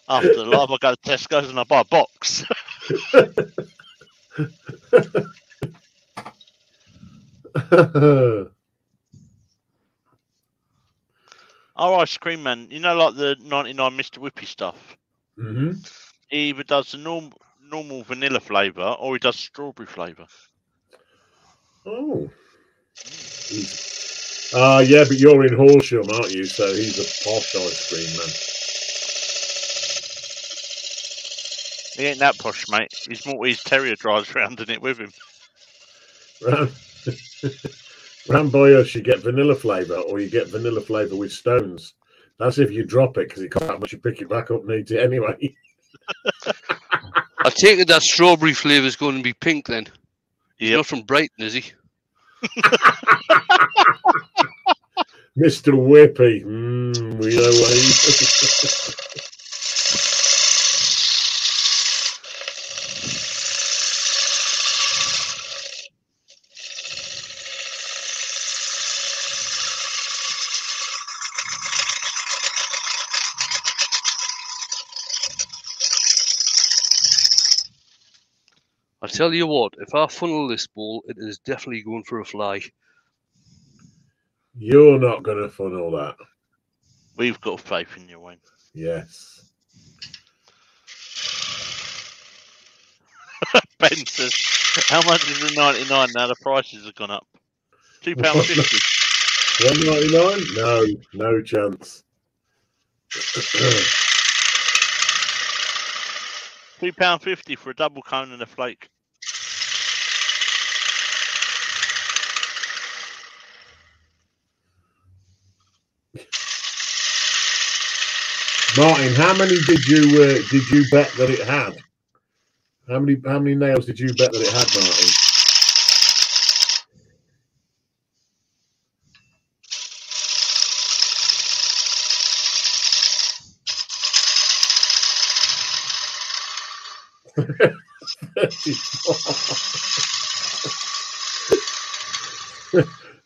After the live, I go to Tesco's and I buy a box. Our ice cream man, you know, like the 99 Mr. Whippy stuff. hmm He either does the normal normal vanilla flavour or he does strawberry flavour. Oh. Ah, yeah, but you're in Horsham, aren't you? So he's a posh ice cream man. He ain't that posh, mate. He's more His Terrier drives around in it with him. Round, round you get vanilla flavour, or you get vanilla flavour with stones. That's if you drop it, because you can't much you pick it back up and eat it anyway. I take it that strawberry flavour is going to be pink then. He's Yep. not from Brighton, is he? Mr. Whippy. Mm, we know what tell you what, if I funnel this ball, it is definitely going for a fly. You're not going to funnel that. We've got faith in you, Wayne. Yes. Ben says, "How much is the 99 now? The prices have gone up. Two pound fifty. One ninety nine? No, no chance. Two pound fifty for a double cone and a flake. Martin, how many did you uh, did you bet that it had? How many how many nails did you bet that it had, Martin?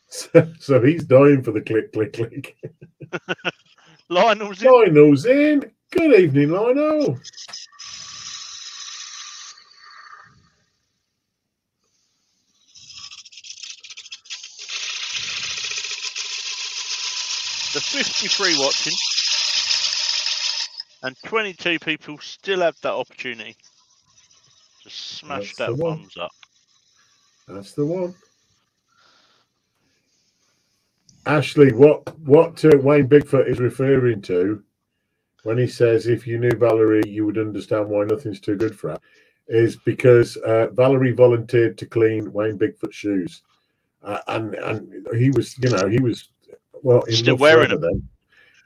so, so he's dying for the click, click, click. Lionel's in. Lionel's in. Good evening, Lionel. The 53 watching. And 22 people still have that opportunity. to smash That's that thumbs up. That's the one. Ashley, what what uh, Wayne Bigfoot is referring to when he says if you knew Valerie, you would understand why nothing's too good for her, is because uh, Valerie volunteered to clean Wayne Bigfoot's shoes, uh, and and he was, you know, he was well in Still love wearing forever then.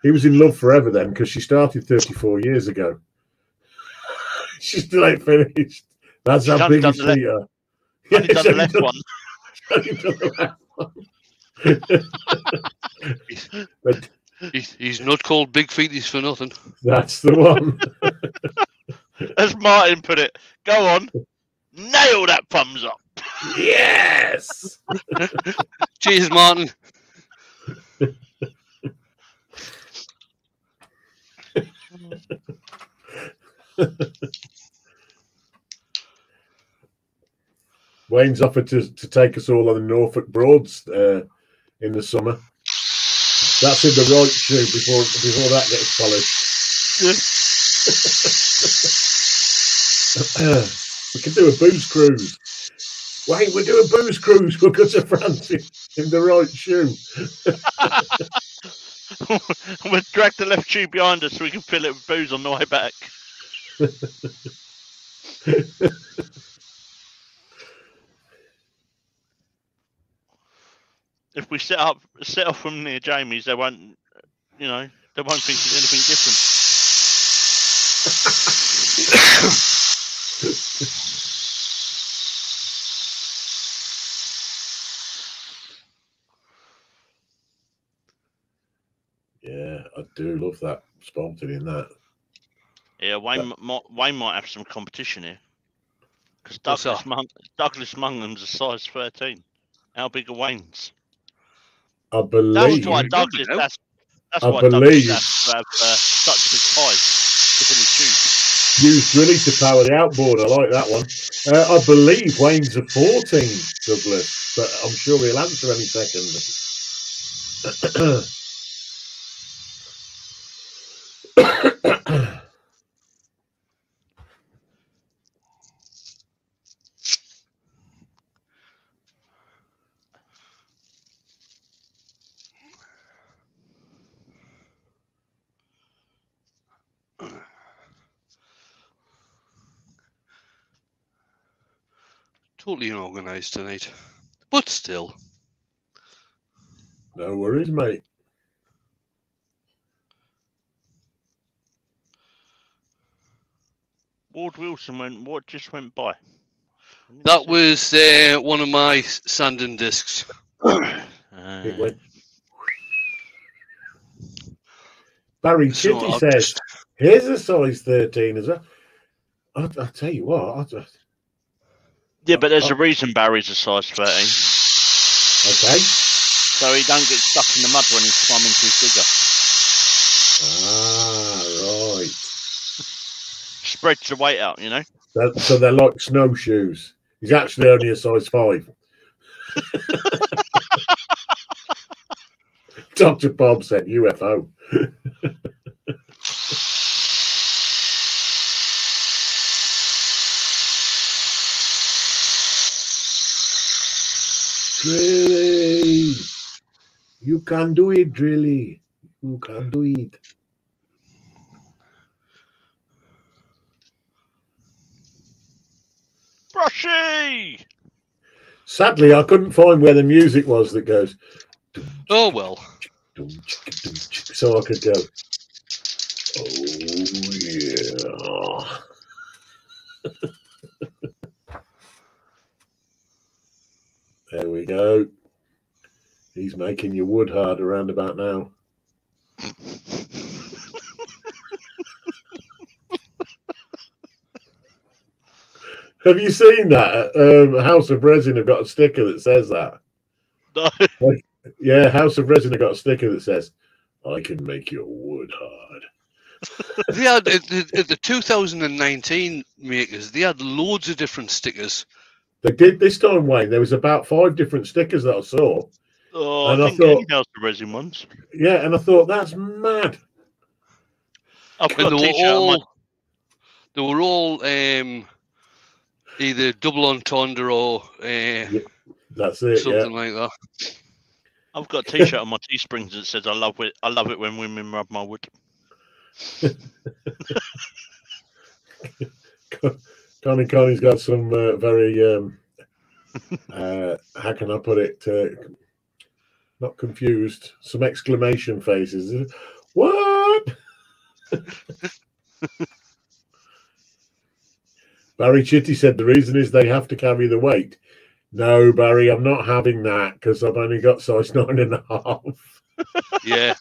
He was in love forever then because she started 34 years ago. she still ain't finished. That's She's how big done his the left- feet are. Only Yeah, done she's the left done- done the left one. But He's, he's not called Big Feeties for nothing. that's the one. As Martin put it, go on, nail that thumbs up. yes. Cheers, Martin. Wayne's offered to, to take us all on the Norfolk Broads uh, in the summer. That's in the right shoe before before that gets polished. we can do a booze cruise. Wait, we'll do a booze cruise. We'll go to France in, in the right shoe. we'll drag the left shoe behind us so we can fill it with booze on the way back. If we set up set off from near Jamie's, they won't, you know, they won't think it's anything different. Yeah, I do love that spotted in that. Yeah, Wayne, m- might, Wayne might have some competition here. Because Douglas, that? Mung, Douglas Mungham's a size 13. How big are Wayne's? I believe. That's why Douglas. That's that's I why Douglas believe- to have uh, such big thighs to shoes. Use drilly to power the outboard. I like that one. Uh, I believe Wayne's a 14, Douglas, but I'm sure he'll answer any second. Totally unorganised tonight. But still. no worries, mate. Ward Wilson went. What just went by? That was uh, one of my s- sanding discs. Uh, It went. Barry So Chitty I'll says, just- "Here's a size 13 as well." I, I tell you what, I, I- yeah, but there's a reason Barry's a size 13. okay. So he don't get stuck in the mud when he's into his digger. Ah, right. Spreads the weight out, you know. That, so they're like snowshoes. He's actually only a size five. Dr. Bob said UFO. Drilly, you can do it, Drilly. You can do it. Brushy! Sadly, I couldn't find where the music was that goes. Oh well. dum, chicka, dum, chicka, so I could go. There we go. He's making your wood hard around about now. Have you seen that? Um, House of Resin have got a sticker that says that. No. Yeah, House of Resin have got a sticker that says, "I can make your wood hard." They had at the, at the 2019 makers. They had loads of different stickers. They did this time, Wayne. There was about five different stickers that I saw. Oh, And I I think thought- any House of Resin ones. Yeah, and I thought that's mad. I've and got they a were t-shirt on my all they were all um, either double entendre or uh, That's it. Yeah. something like that. I've got a T-shirt on my Teesprings that says "I love it. I love it when women rub my wood." Connie Connie's got some uh, very um, uh, how can I put it? Uh, not confused. Some exclamation faces. What? Barry Chitty said the reason is they have to carry the weight. No, Barry, I'm not having that because I've only got size nine and a half. Yeah,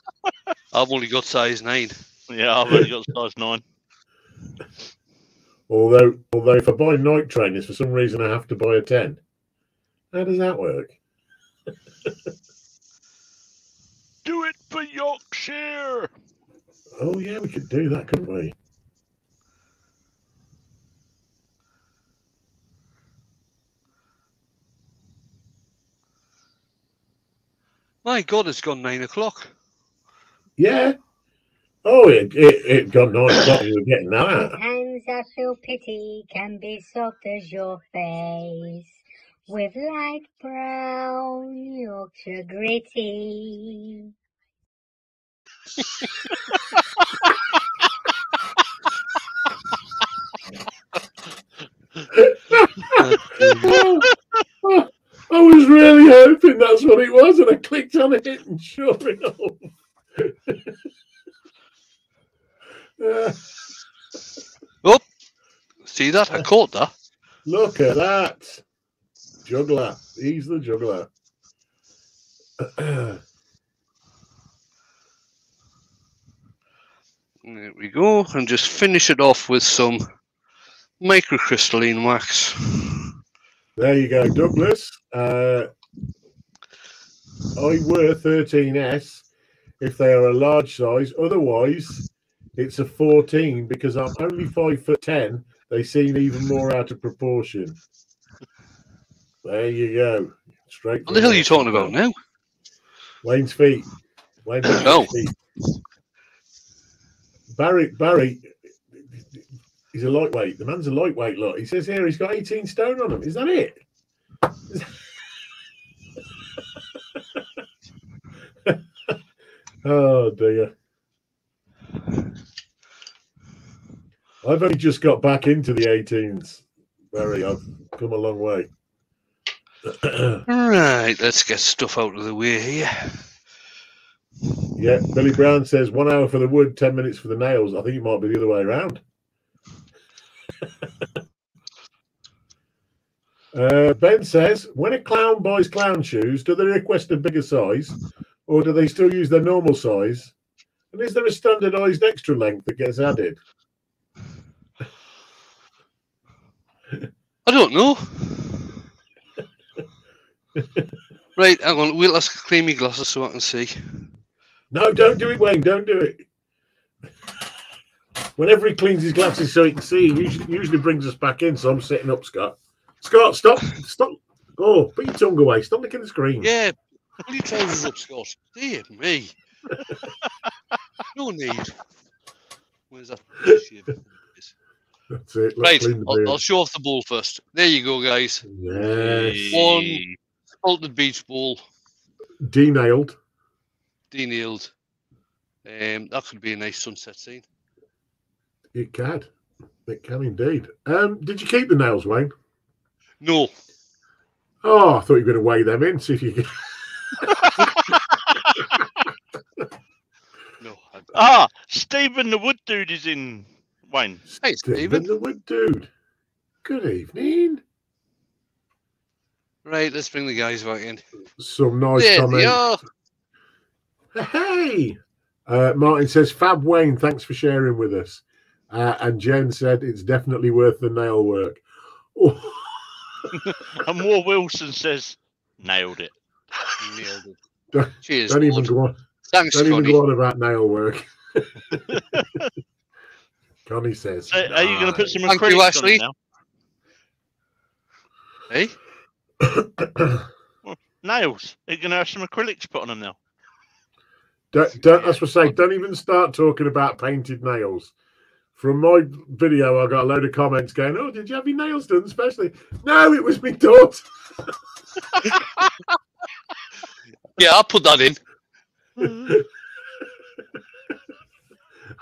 I've only got size nine. Yeah, I've only got size nine. Although, although if I buy night trainers for some reason I have to buy a ten. How does that work? Do it for Yorkshire. Oh yeah, we could do that, couldn't we? My God, it's gone nine o'clock. Yeah. Oh, it it, it got nine o'clock. We were getting that. Sometimes I feel pity can be soft as your face. With light brown Yorkshire gritty. I was really hoping that's what it was, and I clicked on it, and sure enough. Uh, See that? I caught that. look at that. Juggler. He's the juggler. There we go, and just finish it off with some microcrystalline wax. There you go, Douglas. Uh, I were 13S if they are a large size. Otherwise, it's a 14 because I'm only five foot 10. They seem even more out of proportion. There you go. Straight. What the hell are you talking about now? Wayne's feet. Wayne's Oh. feet. Barry, Barry, he's a lightweight. The man's a lightweight. Look, he says here he's got 18 stone on him. Is that it? oh dear. I've only just got back into the 18s. Barry, I've come a long way. Right, let's get stuff out of the way here. Yeah, Billy Brown says one hour for the wood, ten minutes for the nails. I think it might be the other way around. uh, ben says when a clown buys clown shoes, do they request a bigger size, or do they still use their normal size? And is there a standardised extra length that gets added? I don't know. right, hang on. We'll ask clean me glasses so I can see. No, don't do it, Wayne. Don't do it. Whenever he cleans his glasses so he can see, he usually, usually brings us back in. So I'm sitting up, Scott. Scott, stop, stop. Oh, put your tongue away. Stop licking the screen. Yeah, your trousers up, Scott. Dear me. no need. Where's that? That's it. Let's Right, I'll. I'll show off the bowl first. There you go, guys. Yes. One spalted beech bowl, Denailed. denailed. Um, that could be a nice sunset scene. It can. It can indeed. Um, did you keep the nails, Wayne? No, Oh, I thought you were going to weigh them in, see if you could. no. I, Ah, Stephen the Wood Dude is in. Wayne. hey, Stephen. the wood dude. Good evening. Right, let's bring the guys back in. Some nice There they comments. are. Hey, uh, Martin says, Fab Wayne, thanks for sharing with us. Uh, and Jen said it's definitely worth the nail work. Oh, And War Wilson says, nailed it. Nailed it. Don't- Cheers, don't even go on. Thanks, Don't even go on about nail work. Connie says. So are you going to put some Thank you, acrylics on it now? Hey? Nails. Are you going to have some acrylics put on them now? Don't, don't, that's what I say. Don't even start talking about painted nails. From my video, I got a load of comments going, "Oh, did you have your nails done Especially, No, it was me daughter. Yeah, I'll put that in. Mm-hmm.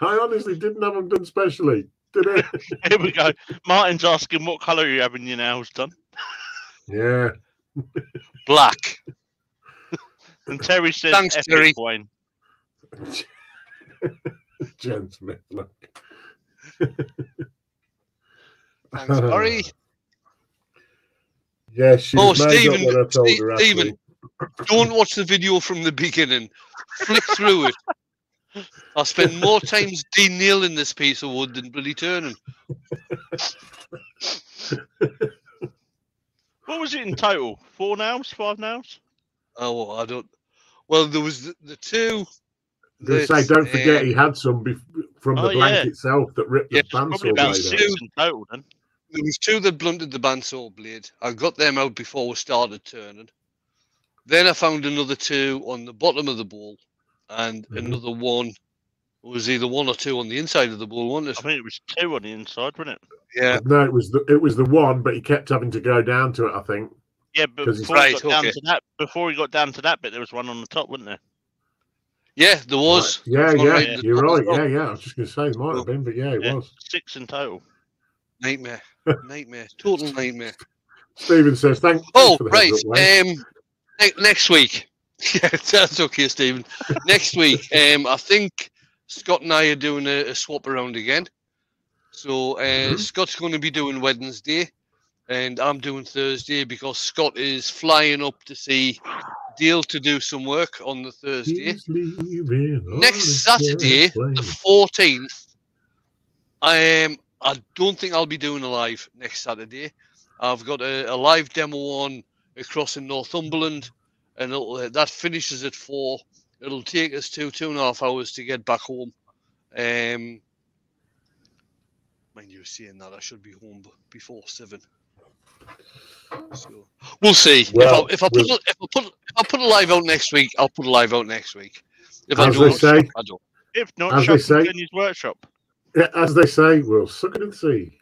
I honestly didn't have them done specially. Did it? Here we go. Martin's asking what colour are you having your nails done? yeah. Black. And Terry says, Thanks, epic, Terry. Wayne. Jen Smith. Look. Thanks, Barry. Yeah, she Oh, was made Stephen, up when I told Ste- her. Stephen. Stephen. Don't watch the video from the beginning. Flick through it. I spend more times denailing this piece of wood than bloody turning. What was it in total? Four nails? Five nails? Oh, well, I don't. Well, there was the, the two. They say, don't forget he had some bef- from the Oh, blank yeah. itself that ripped Yeah, the bandsaw Probably about blade six off. total then. there was two that blunted the bandsaw blade. I got them out before we started turning. Then I found another two on the bottom of the ball, and Mhm. another one was either one or two on the inside of the ball, wasn't I it? think it was two on the inside, wasn't it? Yeah. No, it was the it was the one, but he kept having to go down to it. I think. Yeah, but 'Cause he's- before he Right, got down to that, before he got down to that bit, there was one on the top, wasn't there? Yeah, there was. Right. Yeah, yeah, right at the you're right. Yeah, yeah. I was just going to say it might have been, but yeah, it Yeah. was. Six in total. Nightmare. Nightmare. Total nightmare. Stephen says, "Thank." Oh, thanks for right. up, Um, ne- next week. Yeah, that's okay, Stephen. next week, um, I think Scott and I are doing a, a swap around again. So uh, Mhm. Scott's going to be doing Wednesday, and I'm doing Thursday because Scott is flying up to see Deal to do some work on the Thursday. He's leaving on Next Saturday, the 14th, I um, I don't think I'll be doing a live next Saturday. I've got a, a live demo on across in Northumberland, and it'll, uh, that finishes at four. It'll take us two two and a half hours to get back home. Um, mind you saying that I should be home before seven. So we'll see. Well, if I if I put we'll- a, if I put if I put a live out next week, I'll put a live out next week. If As I they don't, say. I don't. If not, As they say- in workshop. Yeah, as they say, we'll suck it and see.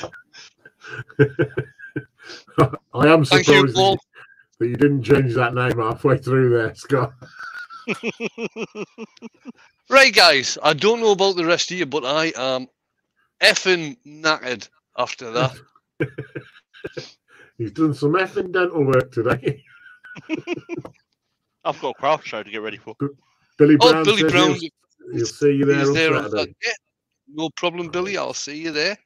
I am Thank surprised you, that, you, that you didn't change that name halfway through there, Scott. Right, guys. I don't know about the rest of you, but I am effing knackered after that. He's done some effing dental work today. I've got a craft show to get ready for. Billy Oh, Brown Billy says Brown, he'll, he'll see you there he's on there on Saturday. Yeah, no problem, Billy. I'll see you there.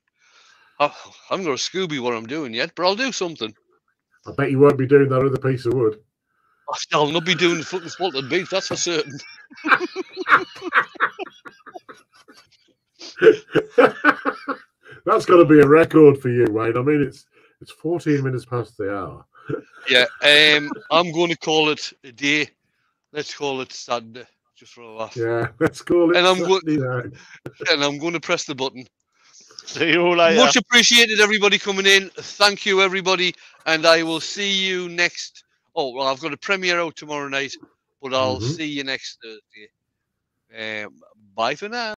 I I haven't got a Scooby what I'm doing yet, but I'll do something. I bet you won't be doing that other piece of wood. I'll not be doing the fucking spotted beef, that's for certain. That's got to be a record for you, Wayne. I mean, it's it's 14 minutes past the hour. Yeah, um, I'm going to call it a day. Let's call it Saturday, just for a laugh. Yeah, let's call it And I'm go- Saturday night. And I'm going to press the button. See you all later. Much appreciated, everybody coming in. Thank you, everybody, and I will see you next. Oh well, I've got a premiere out tomorrow night, but I'll Mhm. see you next Thursday. Um, bye for now.